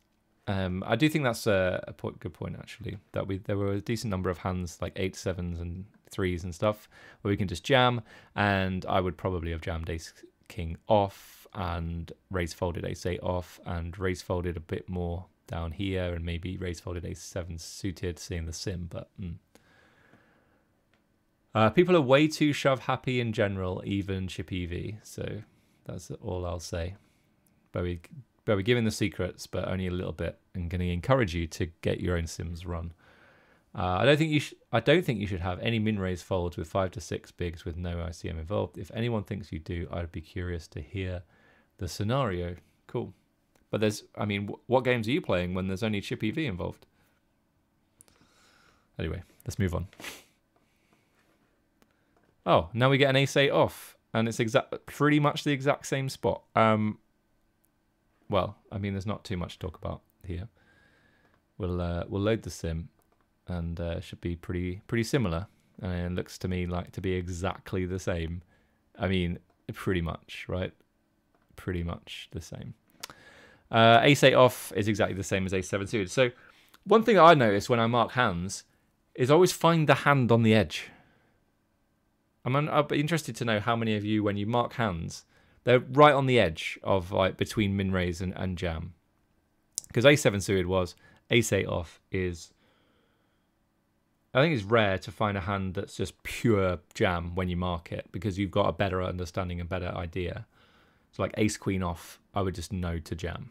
Um, I do think that's a, a good point actually. That we there were a decent number of hands like eight sevens and threes and stuff where we can just jam. And I would probably have jammed ace king off and raise folded ace eight off and raise folded a bit more down here and maybe raise folded ace seven suited, seeing the sim. But mm. uh, people are way too shove happy in general, even chip EV. So that's all I'll say. But we but we're giving the secrets, but only a little bit, and going to encourage you to get your own sims run. Uh, I don't think you. Sh- I don't think you should have any min raise folds with five to six bigs with no ICM involved. If anyone thinks you do, I'd be curious to hear the scenario. Cool, but there's. I mean, what games are you playing when there's only chip EV involved? Anyway, let's move on. Oh, now we get an ace eight off, and it's exact, pretty much the exact same spot. Um, well, I mean, there's not too much to talk about here. We'll uh, we'll load the sim, and uh, should be pretty pretty similar. And it looks to me like to be exactly the same. I mean, pretty much, right? Pretty much the same. Uh, ace 8 off is exactly the same as ace 7 suited. So one thing I notice when I mark hands is I always find the hand on the edge. I'm, I'll be interested to know how many of you, when you mark hands, they're right on the edge of like between min raise and, and jam. Because A7 suited was ace 8 off is I think it's rare to find a hand that's just pure jam when you mark it because you've got a better understanding and better idea. So like ace queen off, I would just know to jam.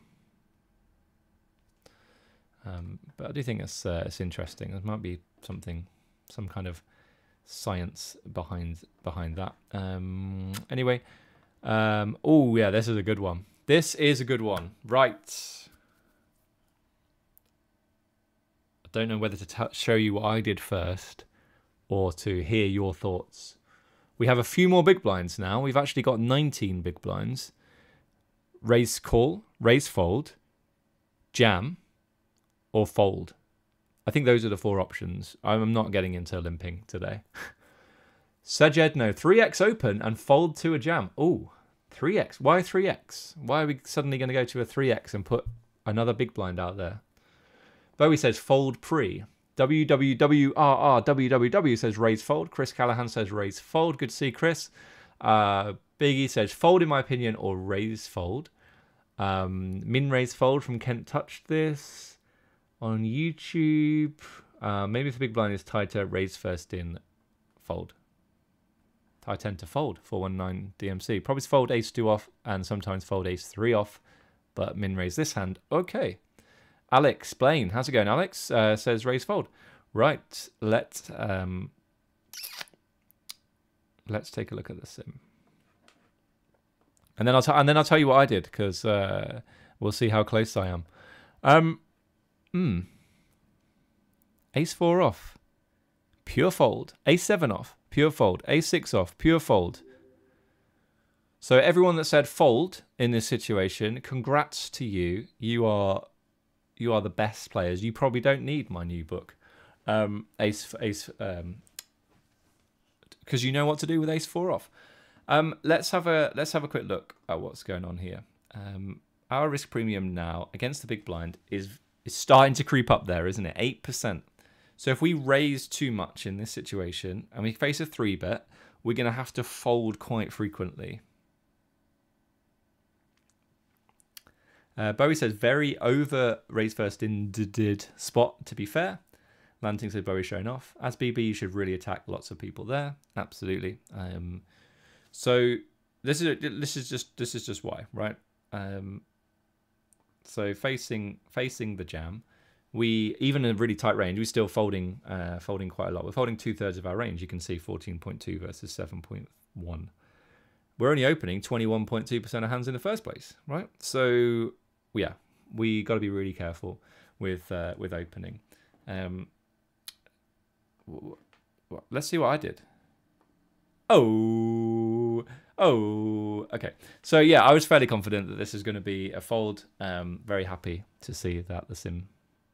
Um, but I do think it's uh, it's interesting. There might be something, some kind of science behind behind that. Um, anyway, um, oh, yeah, this is a good one. This is a good one. Right. I don't know whether to show you what I did first or to hear your thoughts. We have a few more big blinds now. We've actually got 19 big blinds. Raise call, raise fold, jam, or fold. I think those are the four options. I'm not getting into limping today. *laughs* Sajed, no. 3x open and fold to a jam. Oh, 3x. Why 3x? Why are we suddenly going to go to a 3x and put another big blind out there? Bowie says fold pre. WWWRR says raise fold. Chris Callahan says raise fold. Good to see Chris. Uh, Biggie says fold in my opinion or raise fold. Um, Min raise fold from Kent touched this on YouTube. Uh, maybe if the big blind is tighter, raise first in fold. I tend to fold 419 DMC. Probably fold ace 2 off and sometimes fold ace 3 off, but min raise this hand. Okay. Alex Blaine, how's it going, Alex? Uh, says raise fold. Right, let's um, let's take a look at the sim, and then I'll and then I'll tell you what I did because uh, we'll see how close I am. Um, hmm. Ace four off, pure fold. Ace seven off, pure fold. Ace six off, pure fold. So everyone that said fold in this situation, congrats to you. You are you are the best players. You probably don't need my new book, um, Ace Ace, um, because you know what to do with Ace four off. Um, let's have a let's have a quick look at what's going on here. Um, our risk premium now against the big blind is is starting to creep up there, isn't it? Eight percent. So if we raise too much in this situation and we face a three bet, we're going to have to fold quite frequently. Uh, Bowie says very over raise first in did spot. To be fair, Lanting said Bowie showing off. As BB, you should really attack lots of people there. Absolutely. Um, so this is this is just this is just why, right? Um, so facing facing the jam, we even in a really tight range, we're still folding uh, folding quite a lot. We're folding two thirds of our range. You can see 14.2 versus 7.1. We're only opening 21.2% of hands in the first place, right? So yeah, we got to be really careful with uh, with opening. Um, let's see what I did. Oh, oh, okay. So yeah, I was fairly confident that this is going to be a fold. Um, very happy to see that the sim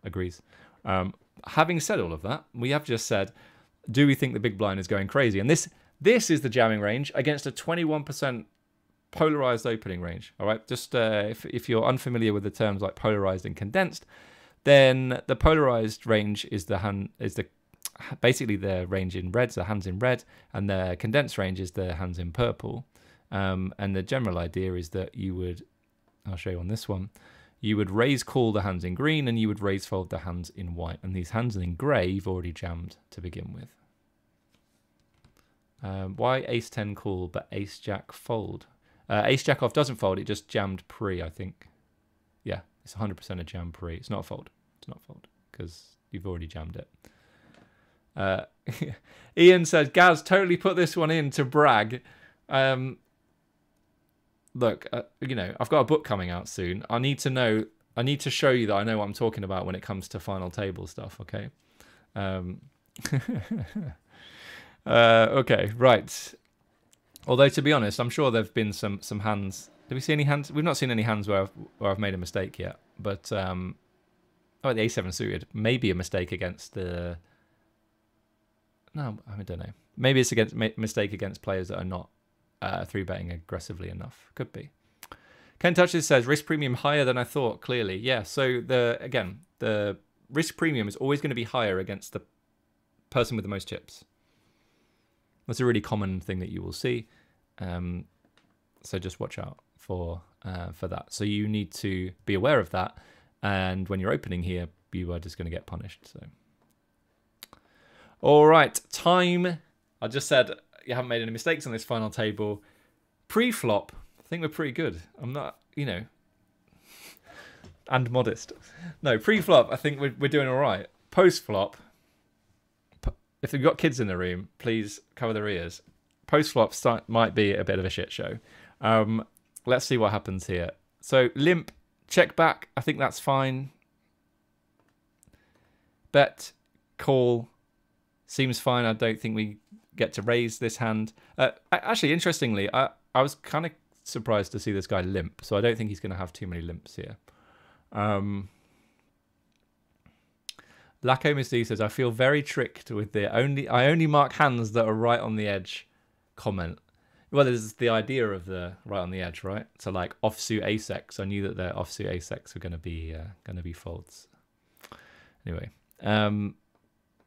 agrees. Um, having said all of that, we have just said, do we think the big blind is going crazy? And this this is the jamming range against a 21% polarized opening range. All right, just uh, if, if you're unfamiliar with the terms like polarized and condensed, then the polarized range is the hand is the basically the range in red, so hands in red, and the condensed range is the hands in purple. Um, and the general idea is that you would, I'll show you on this one, you would raise call the hands in green and you would raise fold the hands in white. And these hands in grey you've already jammed to begin with. Um, why ace 10 call but ace jack fold? Uh, Ace Jack off doesn't fold. It just jammed pre, I think. Yeah, it's 100% a jam pre. It's not a fold. It's not a fold because you've already jammed it. Uh, *laughs* Ian says, Gaz, totally put this one in to brag. Um, look, uh, you know, I've got a book coming out soon. I need to know, I need to show you that I know what I'm talking about when it comes to final table stuff, okay? Um, *laughs* uh, okay, right. Although to be honest, I'm sure there've been some some hands. Did we see any hands? We've not seen any hands where I've, where I've made a mistake yet. But um, oh, the A7 suited, maybe a mistake against the. No, I don't know. Maybe it's against mistake against players that are not uh, three betting aggressively enough. Could be. Ken Touches says risk premium higher than I thought. Clearly, yeah. So the again the risk premium is always going to be higher against the person with the most chips. That's a really common thing that you will see. Um, so just watch out for uh, for that. So you need to be aware of that. And when you're opening here, you are just going to get punished. So, all right, time. I just said you haven't made any mistakes on this final table. Pre-flop, I think we're pretty good. I'm not, you know, and modest. No, pre-flop, I think we're we're doing all right. Post-flop, if you've got kids in the room, please cover their ears post flop might be a bit of a shit show. Um, let's see what happens here. So limp, check back. I think that's fine. Bet, call, seems fine. I don't think we get to raise this hand. Uh, actually, interestingly, I, I was kind of surprised to see this guy limp. So I don't think he's going to have too many limps here. Um, Laco Misty says, I feel very tricked with the only I only mark hands that are right on the edge comment. Well, there's the idea of the right on the edge, right? So like offsuit ace-x. I knew that the offsuit ace-x were going to be uh, going to be folds. Anyway, um,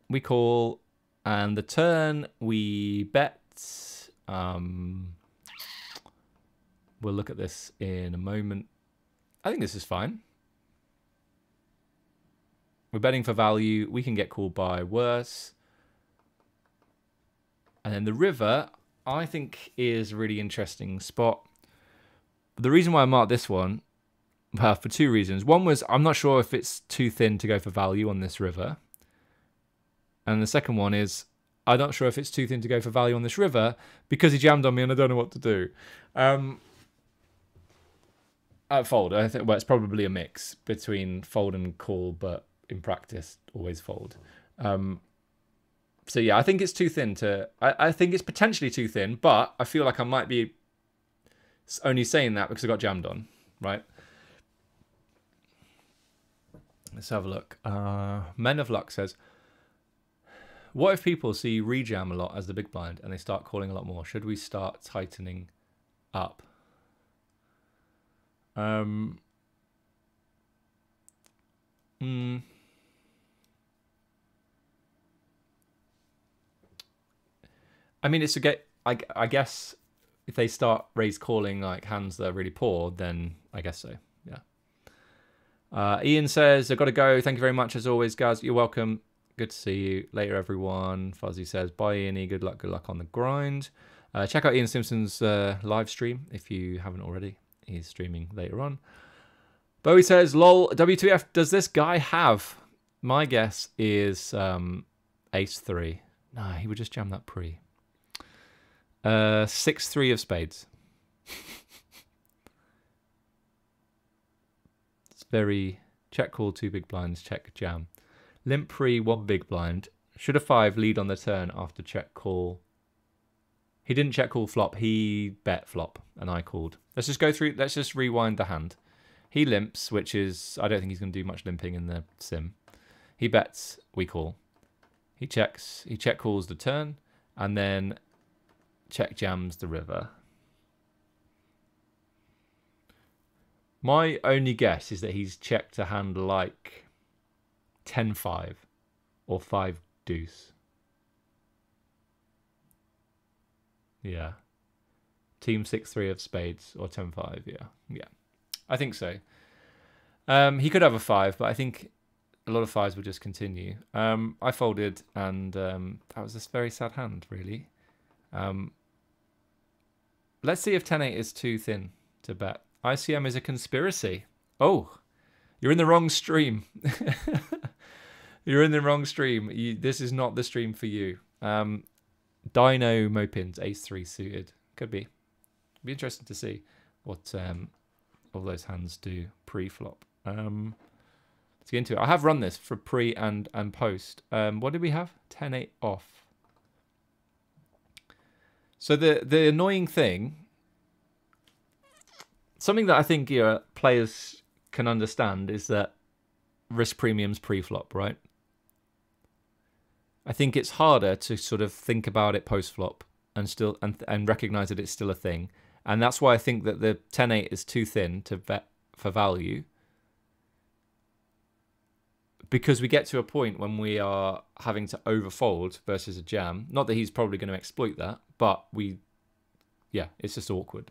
we call, and the turn we bet. Um, we'll look at this in a moment. I think this is fine. We're betting for value. We can get called by worse. And then the river, I think, is a really interesting spot. The reason why I marked this one, well, for two reasons. One was I'm not sure if it's too thin to go for value on this river. And the second one is I'm not sure if it's too thin to go for value on this river because he jammed on me and I don't know what to do. Um, uh, fold. I think well, it's probably a mix between fold and call, but in practice, always fold. Um, so yeah, I think it's too thin to. I, I think it's potentially too thin, but I feel like I might be only saying that because I got jammed on, right? Let's have a look. Uh, Men of Luck says, "What if people see rejam a lot as the big blind and they start calling a lot more? Should we start tightening up?" Um. Hmm. I mean, it's a get. I, I guess if they start raise calling like hands that are really poor, then I guess so. Yeah. Uh, Ian says, I've got to go. Thank you very much as always, guys. You're welcome. Good to see you later, everyone. Fuzzy says, bye, Ian. Good luck. Good luck on the grind. Uh, check out Ian Simpson's uh, live stream if you haven't already. He's streaming later on. Bowie says, lol, WTF does this guy have? My guess is um, ace three. Nah, he would just jam that pre. Uh, six three of spades. it's very check call two big blinds check jam. Limp pre one big blind. Should a five lead on the turn after check call? He didn't check call flop. He bet flop, and I called. Let's just go through. Let's just rewind the hand. He limps, which is I don't think he's going to do much limping in the sim. He bets. We call. He checks. He check calls the turn, and then check jams the river. My only guess is that he's checked a hand like 10-5 or 5 deuce. Yeah. Team 6-3 of spades or 10-5, yeah. Yeah. I think so. Um, he could have a 5, but I think a lot of fives will just continue. Um, I folded, and um, that was a very sad hand, really. Um, Let's see if 10-8 is too thin to bet. ICM is a conspiracy. Oh, you're in the wrong stream. *laughs* you're in the wrong stream. You, this is not the stream for you. Um, Dino Mopins, ace three suited. Could be. Be interesting to see what um, all those hands do pre-flop. Um, let's get into it. I have run this for pre and and post. Um, what did we have? 10-8 off. So the the annoying thing, something that I think you know, players can understand is that risk premiums pre-flop, right? I think it's harder to sort of think about it post-flop and still and and recognize that it's still a thing, and that's why I think that the 10-8 is too thin to bet for value because we get to a point when we are having to overfold versus a jam. Not that he's probably going to exploit that, but we, yeah, it's just awkward.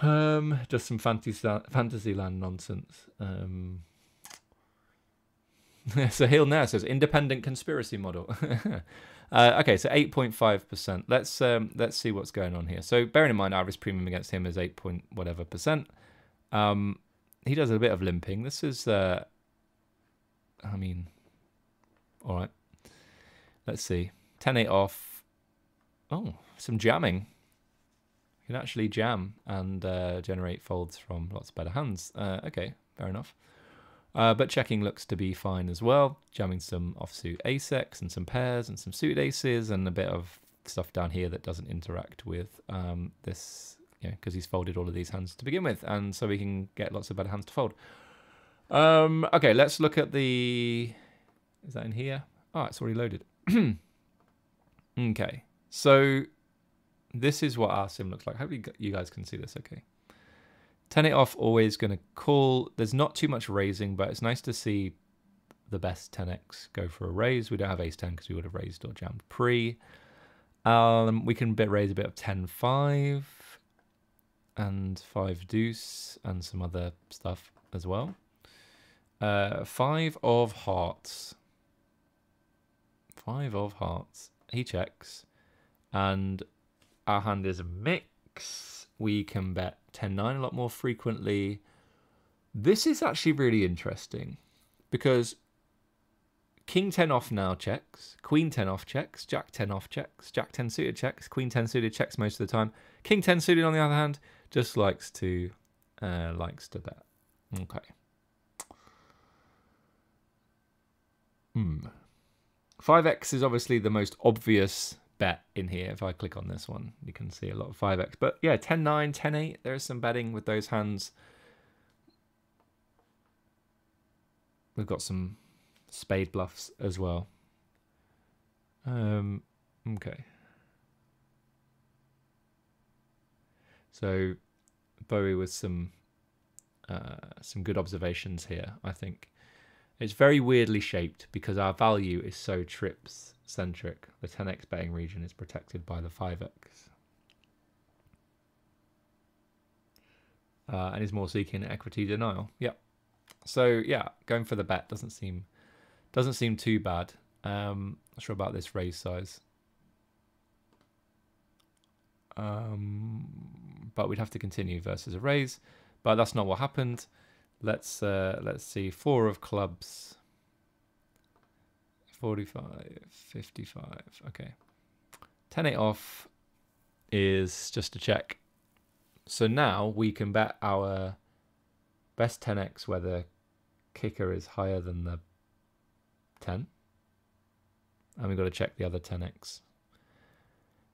Um, just some fantasy Fantasyland nonsense. Um, *laughs* so Hill now says independent conspiracy model. *laughs* uh, okay, so eight point five percent. Let's um, let's see what's going on here. So bearing in mind, average premium against him is eight point whatever percent. Um, he does a bit of limping. This is, uh, I mean, all right. Let's see. 10 8 off. Oh, some jamming. You can actually jam and uh, generate folds from lots of better hands. Uh, okay, fair enough. Uh, but checking looks to be fine as well. Jamming some offsuit ace-x and some pairs and some suited aces and a bit of stuff down here that doesn't interact with um, this because he's folded all of these hands to begin with, and so we can get lots of better hands to fold. Um, okay, let's look at the. Is that in here? Oh, it's already loaded. *clears throat* okay, so this is what our sim looks like. Hopefully, you guys can see this. Okay. 10 it off, always going to call. There's not too much raising, but it's nice to see the best 10x go for a raise. We don't have ace 10 because we would have raised or jammed pre. Um, we can bit raise a bit of 10 5 and 5 deuce and some other stuff as well. Uh, 5 of hearts. 5 of hearts. He checks. And our hand is a mix. We can bet 10 9 a lot more frequently. This is actually really interesting because King 10 off now checks, Queen 10 off checks, Jack 10 off checks, Jack 10 suited checks, Queen 10 suited checks most of the time. King 10 suited on the other hand just likes to uh, likes to bet. Okay. Hmm. 5x is obviously the most obvious bet in here. If I click on this one, you can see a lot of 5x. But yeah, 10-9, 10-8, there is some betting with those hands. We've got some spade bluffs as well. Um, okay. So Bowie with some uh, some good observations here, I think. It's very weirdly shaped because our value is so trips centric. The 10x betting region is protected by the 5x. Uh, and is more seeking equity denial. Yep. So yeah, going for the bet doesn't seem doesn't seem too bad. Um, not sure about this raise size. Um, but we'd have to continue versus a raise. But that's not what happened. Let's uh, let's see. Four of clubs. 45, 55. Okay. 10 8 off is just a check. So now we can bet our best 10x where the kicker is higher than the 10. And we've got to check the other 10x.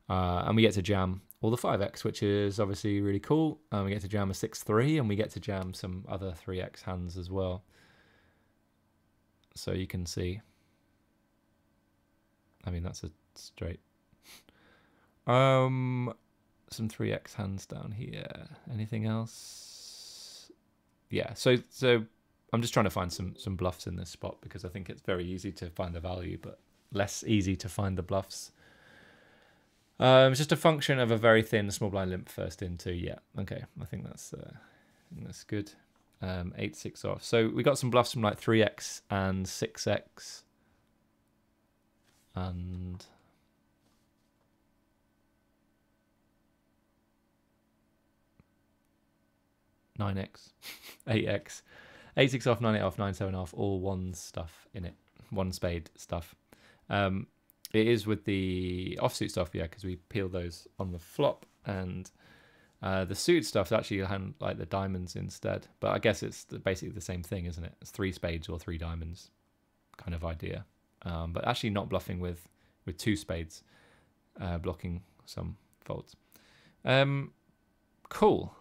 Uh, and we get to jam all the 5x, which is obviously really cool. And we get to jam a 6-3, and we get to jam some other 3x hands as well. So you can see. I mean, that's a straight. um, Some 3x hands down here. Anything else? Yeah, so so I'm just trying to find some some bluffs in this spot because I think it's very easy to find the value, but less easy to find the bluffs. Um, it's just a function of a very thin small blind limp first into. Yeah, okay, I think that's uh, that's good. Um, eight six off. So we got some bluffs from like three x and six x, and nine x, *laughs* eight x. 8 6 off, 9 8 off, 9 7 off, all one stuff in it. One spade stuff. Um, it is with the offsuit stuff, yeah, because we peel those on the flop, and uh, the suit stuff actually hand like the diamonds instead. But I guess it's basically the same thing, isn't it? It's three spades or three diamonds, kind of idea. Um, but actually not bluffing with with two spades, uh, blocking some folds. Um, cool.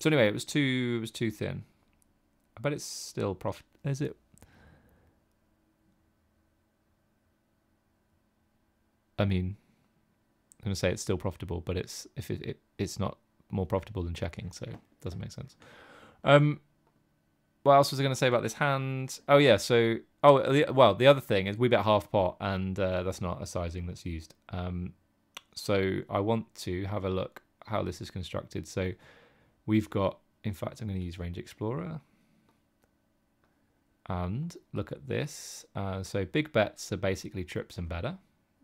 So anyway, it was too it was too thin. But it's still profit. Is it? I mean, I'm gonna say it's still profitable, but it's if it, it it's not more profitable than checking, so it doesn't make sense. Um, what else was I going to say about this hand? Oh yeah, so oh well, the other thing is we bet half pot, and uh, that's not a sizing that's used. Um, so I want to have a look how this is constructed. So we've got, in fact, I'm going to use Range Explorer and look at this. Uh, so big bets are basically trips and better.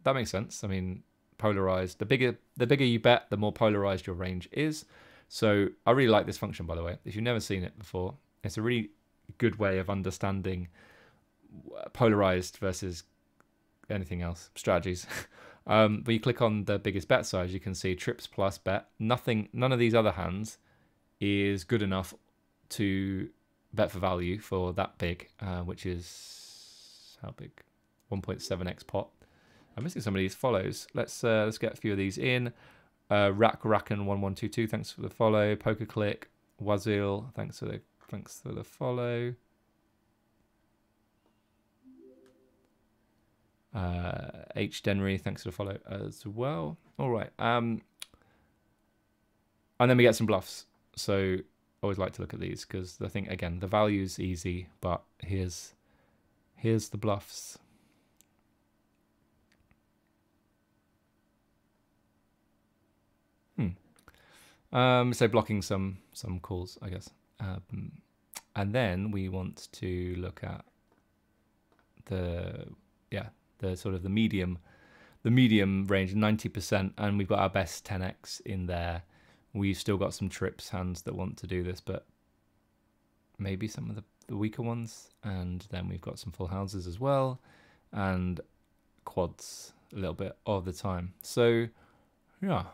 That makes sense. I mean, polarized. The bigger the bigger you bet, the more polarized your range is. So I really like this function, by the way. If you've never seen it before, it's a really good way of understanding polarized versus anything else strategies. *laughs* um, but you click on the biggest bet size, you can see trips plus bet. Nothing, none of these other hands is good enough to bet for value for that big, uh, which is how big? 1.7x pot. I'm missing some of these follows. Let's uh, let's get a few of these in. Uh, Rack Racken1122, thanks for the follow. Poker Click, Wazil, thanks for the thanks for the follow. Uh, H Denry, thanks for the follow as well. All right. Um, and then we get some bluffs. So always like to look at these because I think again the value's easy, but here's here's the bluffs. Hmm. Um, so blocking some some calls, I guess. Um, and then we want to look at the yeah the sort of the medium the medium range 90% and we've got our best 10x in there. We've still got some trips hands that want to do this but maybe some of the, the weaker ones. And then we've got some full houses as well and quads a little bit of the time. So yeah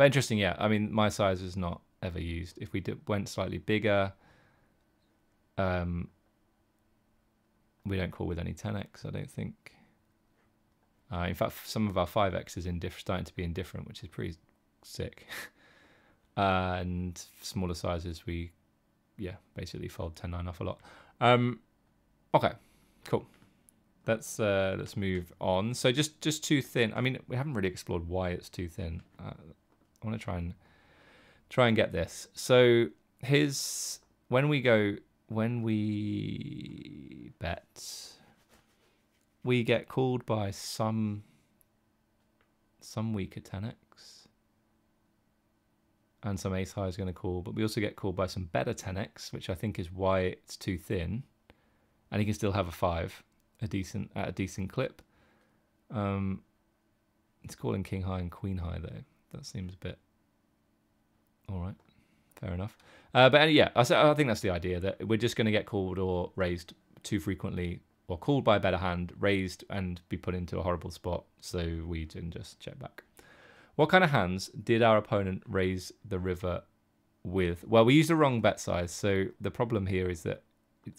but interesting yeah i mean my size is not ever used if we did, went slightly bigger um we don't call with any 10x, I don't think. Uh, in fact, some of our 5x is starting to be indifferent, which is pretty sick. uh, *laughs* and smaller sizes, we, yeah, basically fold 10 9 off a lot. Um, okay, cool. Let's uh, let's move on. So just just too thin. I mean, we haven't really explored why it's too thin. I want to try and try and get this. So his when we go when we bet, we get called by some some weaker 10x. And some ace high is going to call, but we also get called by some better 10x, which I think is why it's too thin. And he can still have a five, a decent at a decent clip. Um, it's calling king high and queen high though. That seems a bit all right. Fair enough. Uh, but yeah, I, I think that's the idea that we're just going to get called or raised too frequently, or called by a better hand, raised and be put into a horrible spot, so we can just check back. What kind of hands did our opponent raise the river with? Well, we used the wrong bet size, so the problem here is that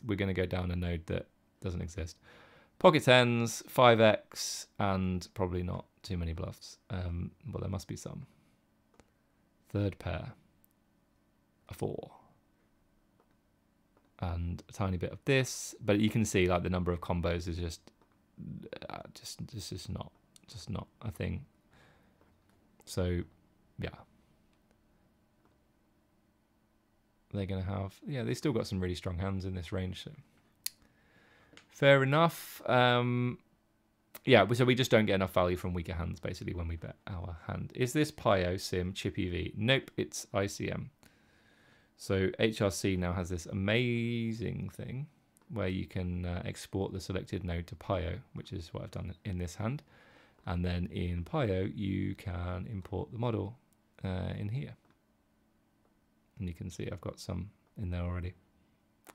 we're going to go down a node that doesn't exist. Pocket tens, 5x, and probably not too many bluffs. Um, well, there must be some. Third pair a four. And a tiny bit of this, but you can see like the number of combos is just, uh, just, just, not, just not a thing. So, yeah. They're going to have, yeah, they still got some really strong hands in this range. So. Fair enough. Um, yeah, so we just don't get enough value from weaker hands, basically, when we bet our hand. Is this Pio Sim chip EV? Nope, it's ICM. So HRC now has this amazing thing where you can uh, export the selected node to Pio, which is what I've done in this hand. And then in Pio, you can import the model uh, in here. And you can see I've got some in there already.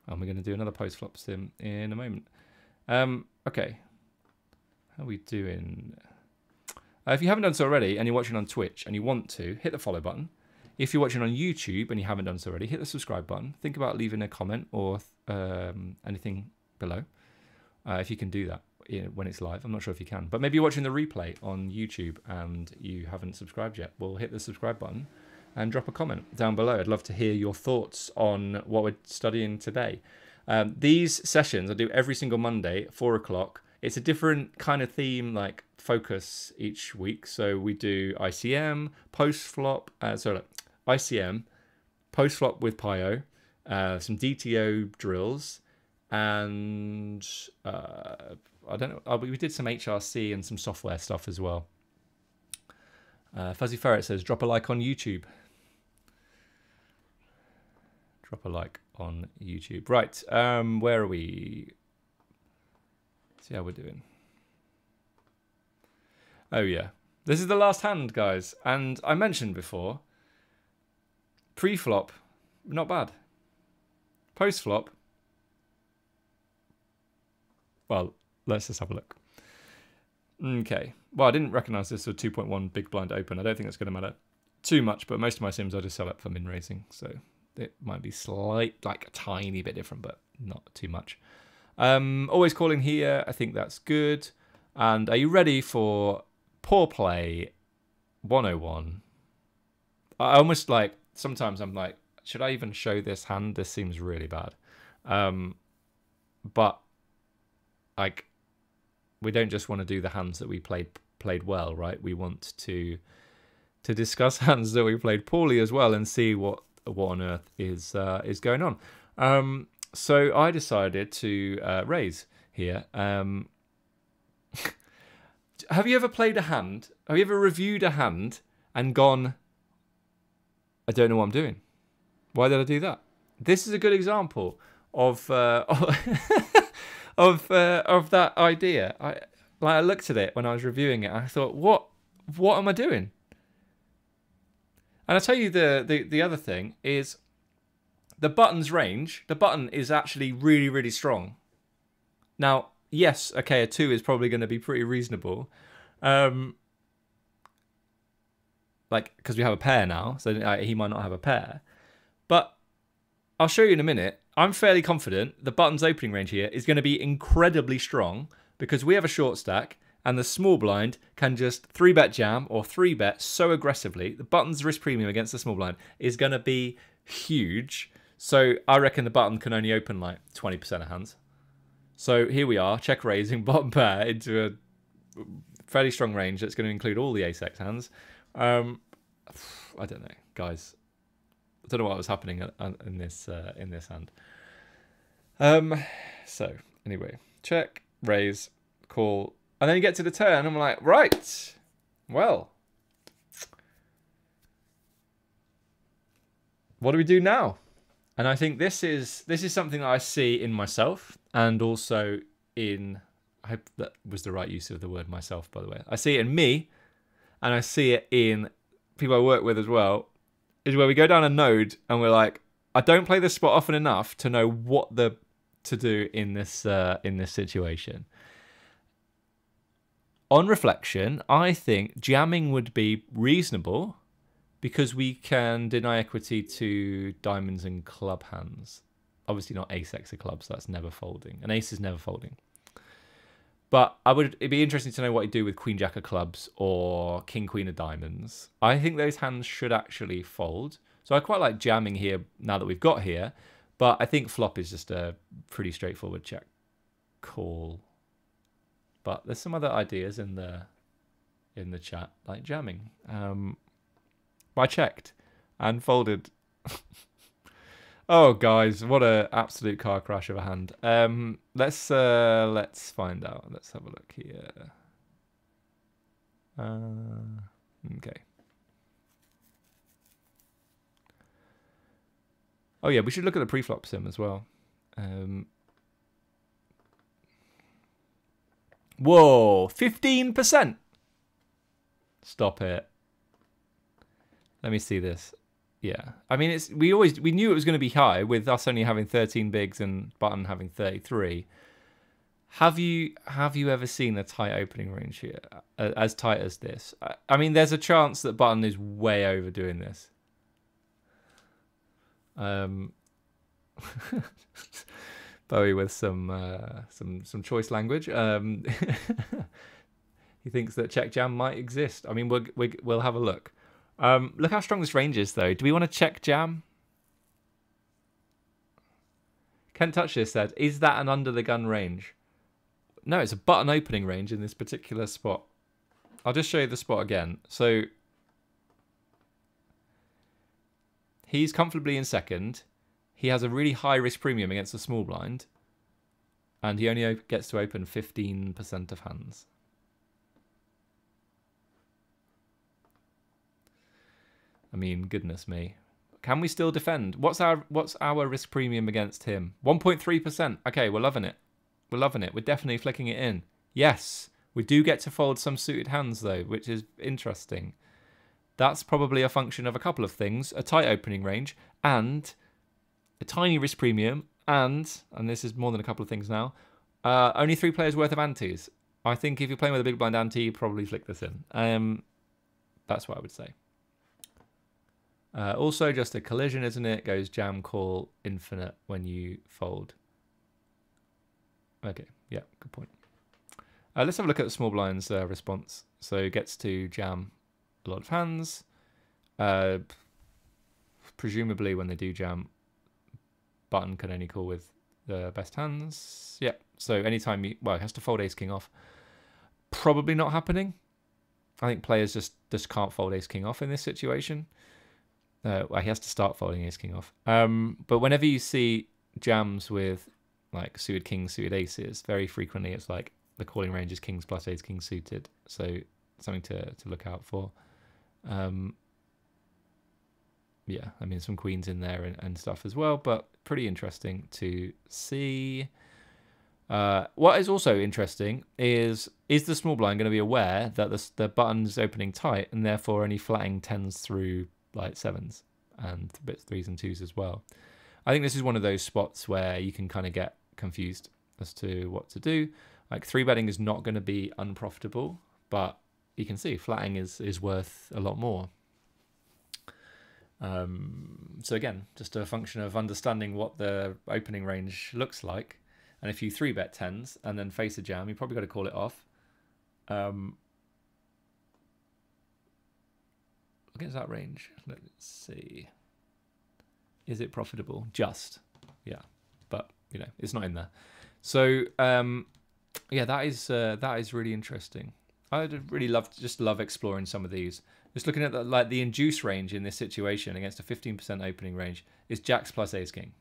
And we're going to do another post flop sim in a moment. Um, okay. How are we doing? Uh, if you haven't done so already and you're watching on Twitch and you want to, hit the follow button. If you're watching on YouTube and you haven't done so already, hit the subscribe button. Think about leaving a comment or um, anything below. Uh, if you can do that when it's live, I'm not sure if you can, but maybe you're watching the replay on YouTube and you haven't subscribed yet. Well, hit the subscribe button and drop a comment down below. I'd love to hear your thoughts on what we're studying today. Um, these sessions I do every single Monday, four o'clock. It's a different kind of theme, like focus each week. So we do ICM, post flop, uh, sorry, ICM, post flop with Pio, uh, some GTO drills, and uh, I don't know. Oh, we did some HRC and some software stuff as well. Uh, Fuzzy Ferret says, drop a like on YouTube. Drop a like on YouTube. Right, um, where are we? See how we're doing. Oh, yeah. This is the last hand, guys. And I mentioned before Pre-flop, not bad. Post-flop, well, let's just have a look. Okay. Well, I didn't recognize this as a 2.1 big blind open. I don't think that's going to matter too much, but most of my sims I just sell up for min raising, so it might be slight, like a tiny bit different, but not too much. Um, always calling here. I think that's good. And are you ready for poor play 101? I almost like sometimes I'm like should I even show this hand? This seems really bad. Um, but like, we don't just want to do the hands that we played played well, right? We want to to discuss *laughs* hands that we played poorly as well and see what what on earth is uh, is going on. Um, so I decided to uh, raise here. Um, *laughs* have you ever played a hand? Have you ever reviewed a hand and gone, I don't know what I'm doing? Why did I do that? This is a good example of uh, *laughs* of uh, of that idea. I like I looked at it when I was reviewing it. I thought, what what am I doing? And I'll tell you the, the the other thing is the button's range. The button is actually really really strong. Now, yes, okay, a two is probably going to be pretty reasonable. Um, like because we have a pair now, so uh, he might not have a pair. But I'll show you in a minute. I'm fairly confident the button's opening range here is going to be incredibly strong because we have a short stack and the small blind can just three bet jam or three bet so aggressively. The button's risk premium against the small blind is going to be huge. So I reckon the button can only open like 20% of hands. So here we are, check raising *laughs* bottom pair into a fairly strong range that's going to include all the ace-x hands. Um, *sighs* I don't know, guys. I don't know what was happening in this uh, in this hand. Um, so anyway, check, raise, call, and then you get to the turn. I'm like, right, well, what do we do now? And I think this is this is something that I see in myself and also in I hope that was the right use of the word myself, by the way. I see it in me and I see it in people I work with as well, is where we go down a node and we're like, I don't play this spot often enough to know what the to do in this uh, in this situation. On reflection, I think jamming would be reasonable because we can deny equity to diamonds and club hands. Obviously not ace of clubs, that's never folding. An ace is never folding. But I would it'd be interesting to know what you do with Queen Jack of clubs or King Queen of diamonds. I think those hands should actually fold. So I quite like jamming here now that we've got here, but I think flop is just a pretty straightforward check call. But there's some other ideas in the in the chat like jamming. Um, I checked and folded *laughs* Oh, guys, what a absolute car crash of a hand. Um, let's uh, let's find out. Let's have a look here. Uh, okay. Oh yeah, we should look at the preflop sim as well. Um, whoa, fifteen percent. Stop it. Let me see this. Yeah, I mean, it's we always we knew it was going to be high with us only having 13 bigs and Button having 33. Have you have you ever seen a tight opening range here, as tight as this? I, I mean, there's a chance that Button is way overdoing this. Um, *laughs* Bowie with some uh, some some choice language. Um, *laughs* he thinks that check jam might exist. I mean, we'll, we'll have a look. Um, look how strong this range is, though. Do we want to check jam? Can't touch this said, is that an under the gun range? No, it's a button opening range in this particular spot. I'll just show you the spot again. So he's comfortably in second. He has a really high risk premium against the small blind. And he only gets to open 15% of hands. I mean, goodness me. Can we still defend? What's our what's our risk premium against him? 1.3%. Okay, we're loving it. We're loving it. We're definitely flicking it in. Yes, we do get to fold some suited hands though, which is interesting. That's probably a function of a couple of things, a tight opening range and a tiny risk premium and, and this is more than a couple of things now, uh, only three players worth of antes. I think if you're playing with a big blind ante, you probably flick this in. Um, that's what I would say. Uh, also, just a collision, isn't it? Goes jam call infinite when you fold. Okay, yeah, good point. Uh, let's have a look at the small blinds uh, response. So it gets to jam a lot of hands. Uh, presumably when they do jam, button can only call with the best hands. Yep. So anytime you well, he has to fold ace king off. Probably not happening. I think players just just can't fold ace king off in this situation. Uh, he has to start folding his king off. Um, but whenever you see jams with like suited kings, suited aces, very frequently it's like the calling range is kings plus ace, king suited. So something to to look out for. Um, yeah, I mean some queens in there and, and stuff as well, but pretty interesting to see. Uh, what is also interesting is is the small blind going to be aware that the the button's opening tight and therefore only flatting tens through like sevens and bits threes and twos as well. I think this is one of those spots where you can kind of get confused as to what to do. Like three betting is not going to be unprofitable, but you can see flatting is is worth a lot more. Um, so again, just a function of understanding what the opening range looks like. And if you three bet tens and then face a jam, you probably got to call it off. Um, against that range, let's see. Is it profitable? Just, yeah, but you know it's not in there. So um, yeah, that is uh, that is really interesting. I'd really love just love exploring some of these. Just looking at the, like the induce range in this situation against a 15% opening range is jacks plus ace king.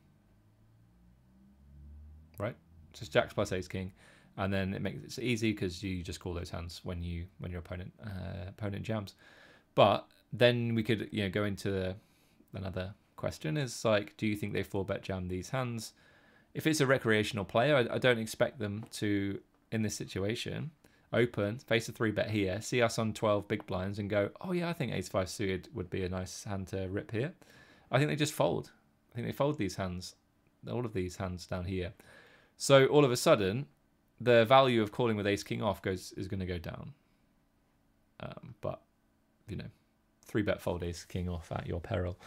Right? Just jacks plus ace king, and then it makes it easy because you just call those hands when you when your opponent uh, opponent jams. But then we could you know go into another question is like, do you think they four bet jam these hands? If it's a recreational player, I, I don't expect them to in this situation open, face a three bet here, see us on 12 big blinds and go, oh yeah, I think ace five suited would be a nice hand to rip here. I think they just fold. I think they fold these hands, all of these hands down here. So all of a sudden, the value of calling with ace king off goes is going to go down. Um, but, you know, three bet fold ace king off at your peril.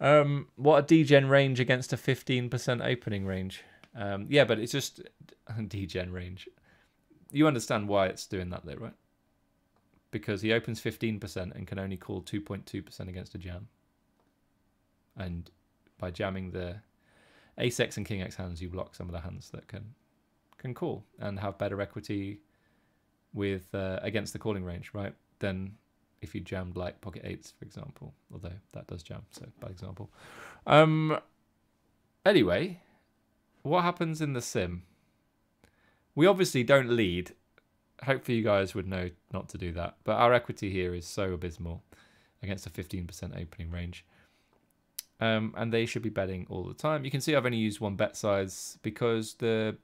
Um, what a degen range against a 15% opening range. Um, yeah, but it's just *laughs* degen range you understand why it's doing that though, right? Because he opens 15% and can only call 2.2% against a jam. And by jamming the ace x and king x hands, you block some of the hands that can can call and have better equity with uh, against the calling range, right? Than if you jammed like pocket eights, for example. Although that does jam, so bad example. Um. Anyway, what happens in the sim? We obviously don't lead. Hopefully, you guys would know not to do that. But our equity here is so abysmal against a 15% opening range. Um, and they should be betting all the time. You can see I've only used one bet size because the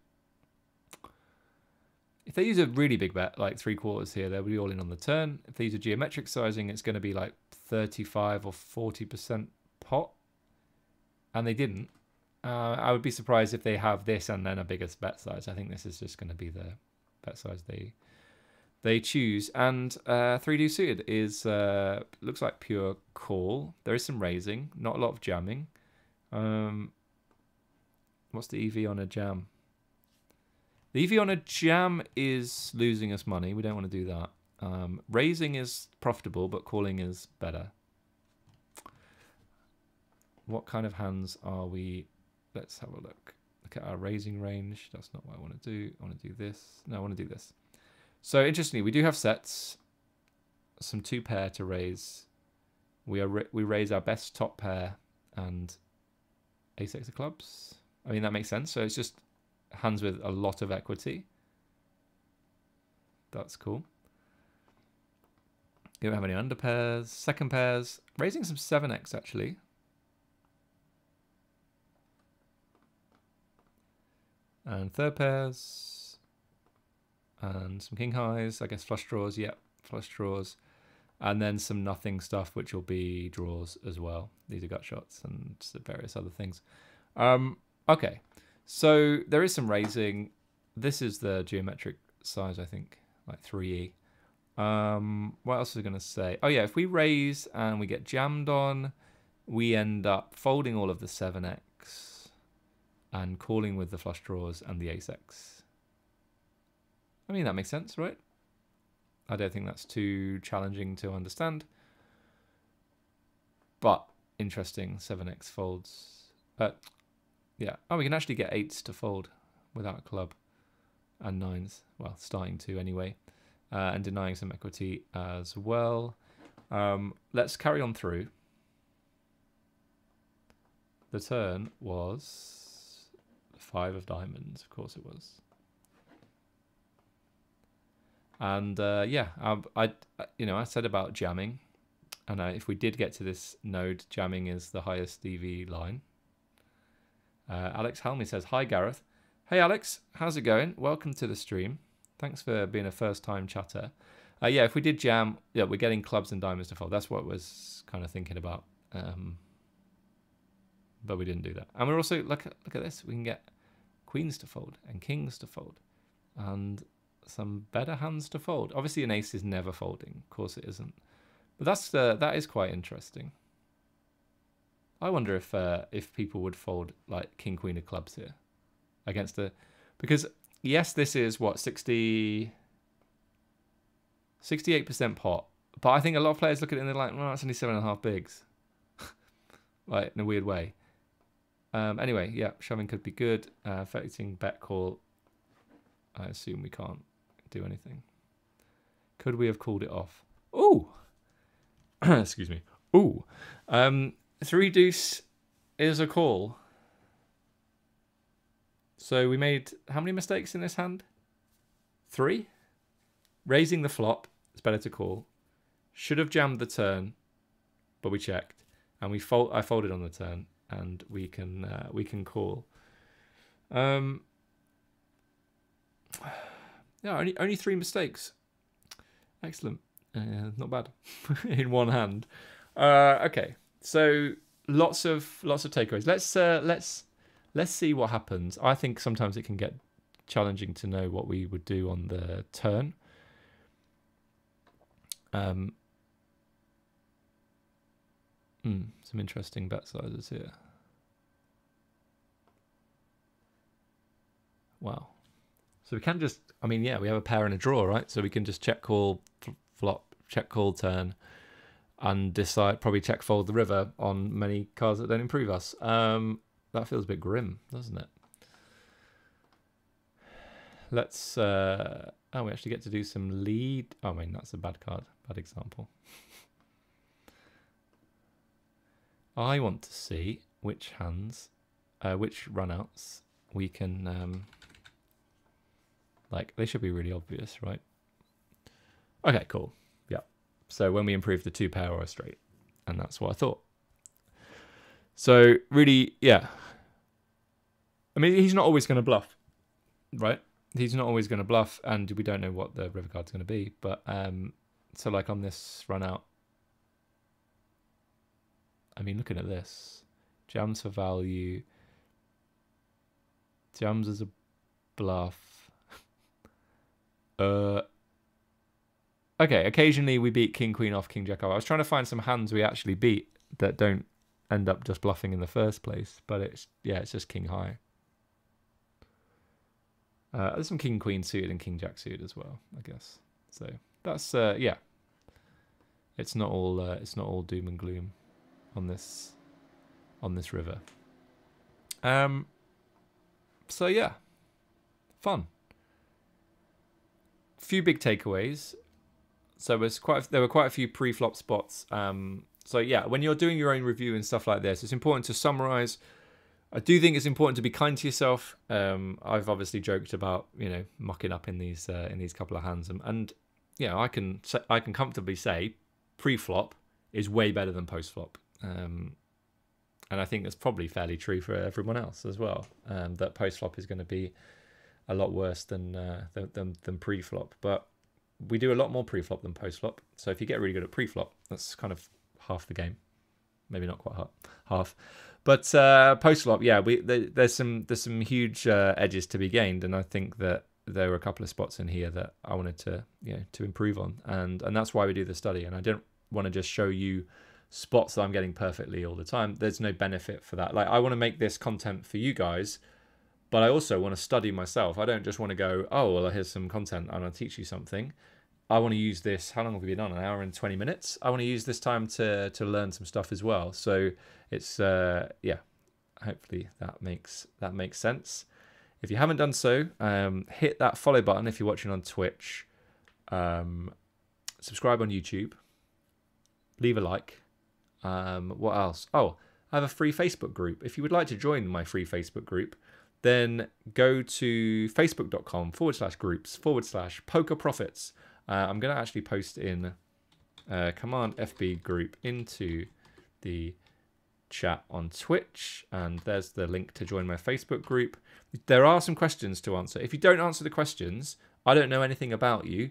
if they use a really big bet, like three quarters here, they'll be all in on the turn. If they use a geometric sizing, it's going to be like 35 or 40% pot. And they didn't. Uh, I would be surprised if they have this and then a bigger bet size. I think this is just going to be the bet size they they choose. And uh, 3D suited is uh, looks like pure call. There is some raising, not a lot of jamming. Um, what's the EV on a jam? EV on a jam is losing us money. We don't want to do that. Um, raising is profitable, but calling is better. What kind of hands are we let's have a look. Look at our raising range. That's not what I want to do. I want to do this. No, I want to do this. So interestingly, we do have sets. Some two pair to raise. We are we raise our best top pair and ace of clubs. I mean that makes sense. So it's just hands with a lot of equity. That's cool. You don't have any under pairs, second pairs, raising some 7x actually. and third pairs and some king highs, I guess flush draws, yep, flush draws, and then some nothing stuff, which will be draws as well. These are gut shots and various other things. Um, okay, so there is some raising. This is the geometric size, I think, like 3e. Um, what else was going to say? Oh yeah, if we raise and we get jammed on, we end up folding all of the 7x and calling with the flush draws and the ace x. I mean, that makes sense, right? I don't think that's too challenging to understand. But interesting 7x folds. Uh, yeah. Oh, we can actually get eights to fold without a club and nines. Well, starting to anyway. Uh, and denying some equity as well. Um, let's carry on through. The turn was five of diamonds. Of course it was. And uh, yeah, I, I, you know, I said about jamming, and uh, if we did get to this node, jamming is the highest EV line. Uh, Alex Helmy says, "Hi Gareth, hey Alex, how's it going? Welcome to the stream. Thanks for being a first-time chatter. Uh, yeah, if we did jam, yeah, we're getting clubs and diamonds to fold. That's what I was kind of thinking about. Um, but we didn't do that. And we're also look at look at this. We can get queens to fold and kings to fold, and some better hands to fold. Obviously, an ace is never folding. Of course, it isn't. But that's uh, that is quite interesting. I wonder if uh, if people would fold like king queen of clubs here against the because yes, this is what 60 68% pot. But I think a lot of players look at it and they're like, well, that's only seven and a half bigs. *laughs* like in a weird way. Um, anyway, yeah, shoving could be good. Uh, affecting bet call. I assume we can't do anything. Could we have called it off? oh *clears throat* Excuse me. oh Um, three deuce is a call. So we made how many mistakes in this hand? Three? Raising the flop, it's better to call. Should have jammed the turn, but we checked. And we fold I folded on the turn and we can uh, we can call. Um *sighs* yeah, only only three mistakes. Excellent. Uh, not bad *laughs* in one hand. Uh, okay, so lots of lots of takeaways. Let's uh, let's let's see what happens. I think sometimes it can get challenging to know what we would do on the turn. Um, hmm, some interesting bet sizes here. Wow. So we can just, I mean, yeah, we have a pair and a draw, right? So we can just check call, flop, check call turn, and decide, probably check fold the river on many cards that don't improve us. Um, that feels a bit grim, doesn't it? Let's, uh, oh, we actually get to do some lead. Oh, I mean, that's a bad card, bad example. I want to see which hands, uh, which runouts we can um, like, they should be really obvious, right? Okay, cool. So when we improve the two pair or a straight, and that's what I thought. So really, yeah. I mean, he's not always going to bluff, right? He's not always going to bluff, and we don't know what the river card's going to be. But um, so like on this run out, I mean, looking at this, jams for value, jams as a bluff, *laughs* uh, okay, occasionally we beat King Queen off King Jack off. I was trying to find some hands we actually beat that don't end up just bluffing in the first place, but it's yeah, it's just King High. Uh, there's some King Queen suited and King Jack suited as well, I guess. So that's uh, yeah. It's not all uh, it's not all doom and gloom on this on this river. Um. So yeah, fun few big takeaways. So there's quite there were quite a few pre-flop spots. Um, so yeah, when you're doing your own review and stuff like this, it's important to summarize. I do think it's important to be kind to yourself. Um, I've obviously joked about you know mucking up in these uh, in these couple of hands, and, and know I can I can comfortably say pre-flop is way better than post-flop. Um, and I think that's probably fairly true for everyone else as well. Um, that post-flop is going to be a lot worse than uh, than, than pre-flop. But we do a lot more pre-flop than post-flop. So if you get really good at pre-flop, that's kind of half the game. Maybe not quite half. half. But uh, post-flop, yeah, we there's some there's some huge uh, edges to be gained, and I think that there were a couple of spots in here that I wanted to you know to improve on, and and that's why we do the study. And I don't want to just show you spots that I'm getting perfectly all the time. There's no benefit for that. Like I want to make this content for you guys but I also want to study myself. I don't just want to go, oh, well, here's some content and I'll teach you something. I want to use this. How long have we been on? An hour and twenty minutes. I want to use this time to to learn some stuff as well. So it's uh, yeah. Hopefully that makes that makes sense. If you haven't done so, um, hit that follow button if you're watching on Twitch. Um, subscribe on YouTube. Leave a like. Um, what else? Oh, I have a free Facebook group. If you would like to join my free Facebook group, then go to facebook.com forward slash groups forward slash poker profits. Uh, I'm going to actually post in uh, command FB group into the chat on Twitch, and there's the link to join my Facebook group. There are some questions to answer. If you don't answer the questions, I don't know anything about you.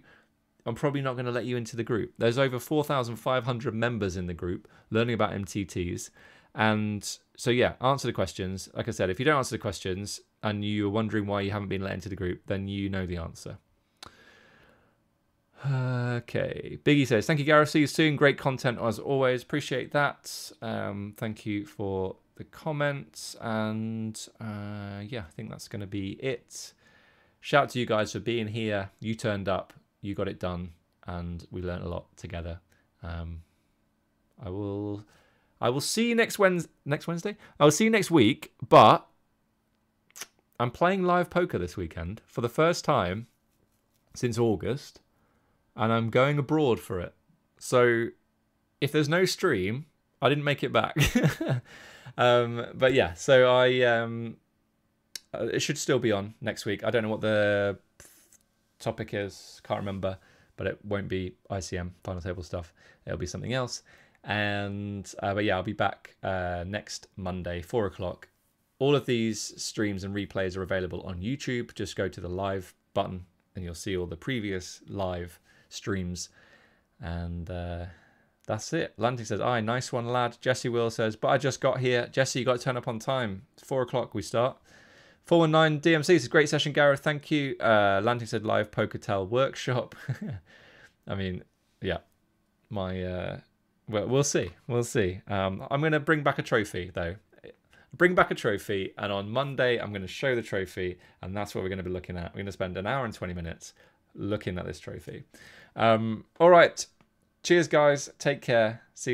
I'm probably not going to let you into the group. There's over 4,500 members in the group learning about MTTs. And so, yeah, answer the questions. Like I said, if you don't answer the questions and you're wondering why you haven't been let into the group, then you know the answer. Okay. Biggie says, Thank you, Gareth. See you soon. Great content as always. Appreciate that. Um, thank you for the comments. And uh, yeah, I think that's going to be it. Shout out to you guys for being here. You turned up, you got it done, and we learned a lot together. Um, I will. I will see you next Wednesday. Next Wednesday. I will see you next week. But I'm playing live poker this weekend for the first time since August and I'm going abroad for it. So if there's no stream, I didn't make it back. *laughs* um, but yeah, so I um, uh, it should still be on next week. I don't know what the topic is, can't remember, but it won't be ICM final table stuff. It'll be something else. And uh, but yeah, I'll be back uh, next Monday, four o'clock. All of these streams and replays are available on YouTube. Just go to the live button and you'll see all the previous live streams. And uh, that's it. Lanty says, Aye, nice one, lad. Jesse Will says, But I just got here. Jesse, you got to turn up on time. It's four o'clock we start. 419 DMC, it's a great session, Gareth. Thank you. Uh, Lanty said, Live Poker Tell Workshop. *laughs* I mean, yeah, my. Uh, well, we'll see. We'll see. Um, I'm going to bring back a trophy, though. Bring back a trophy, and on Monday, I'm going to show the trophy, and that's what we're going to be looking at. We're going to spend an hour and 20 minutes looking at this trophy. Um, all right. Cheers, guys. Take care. See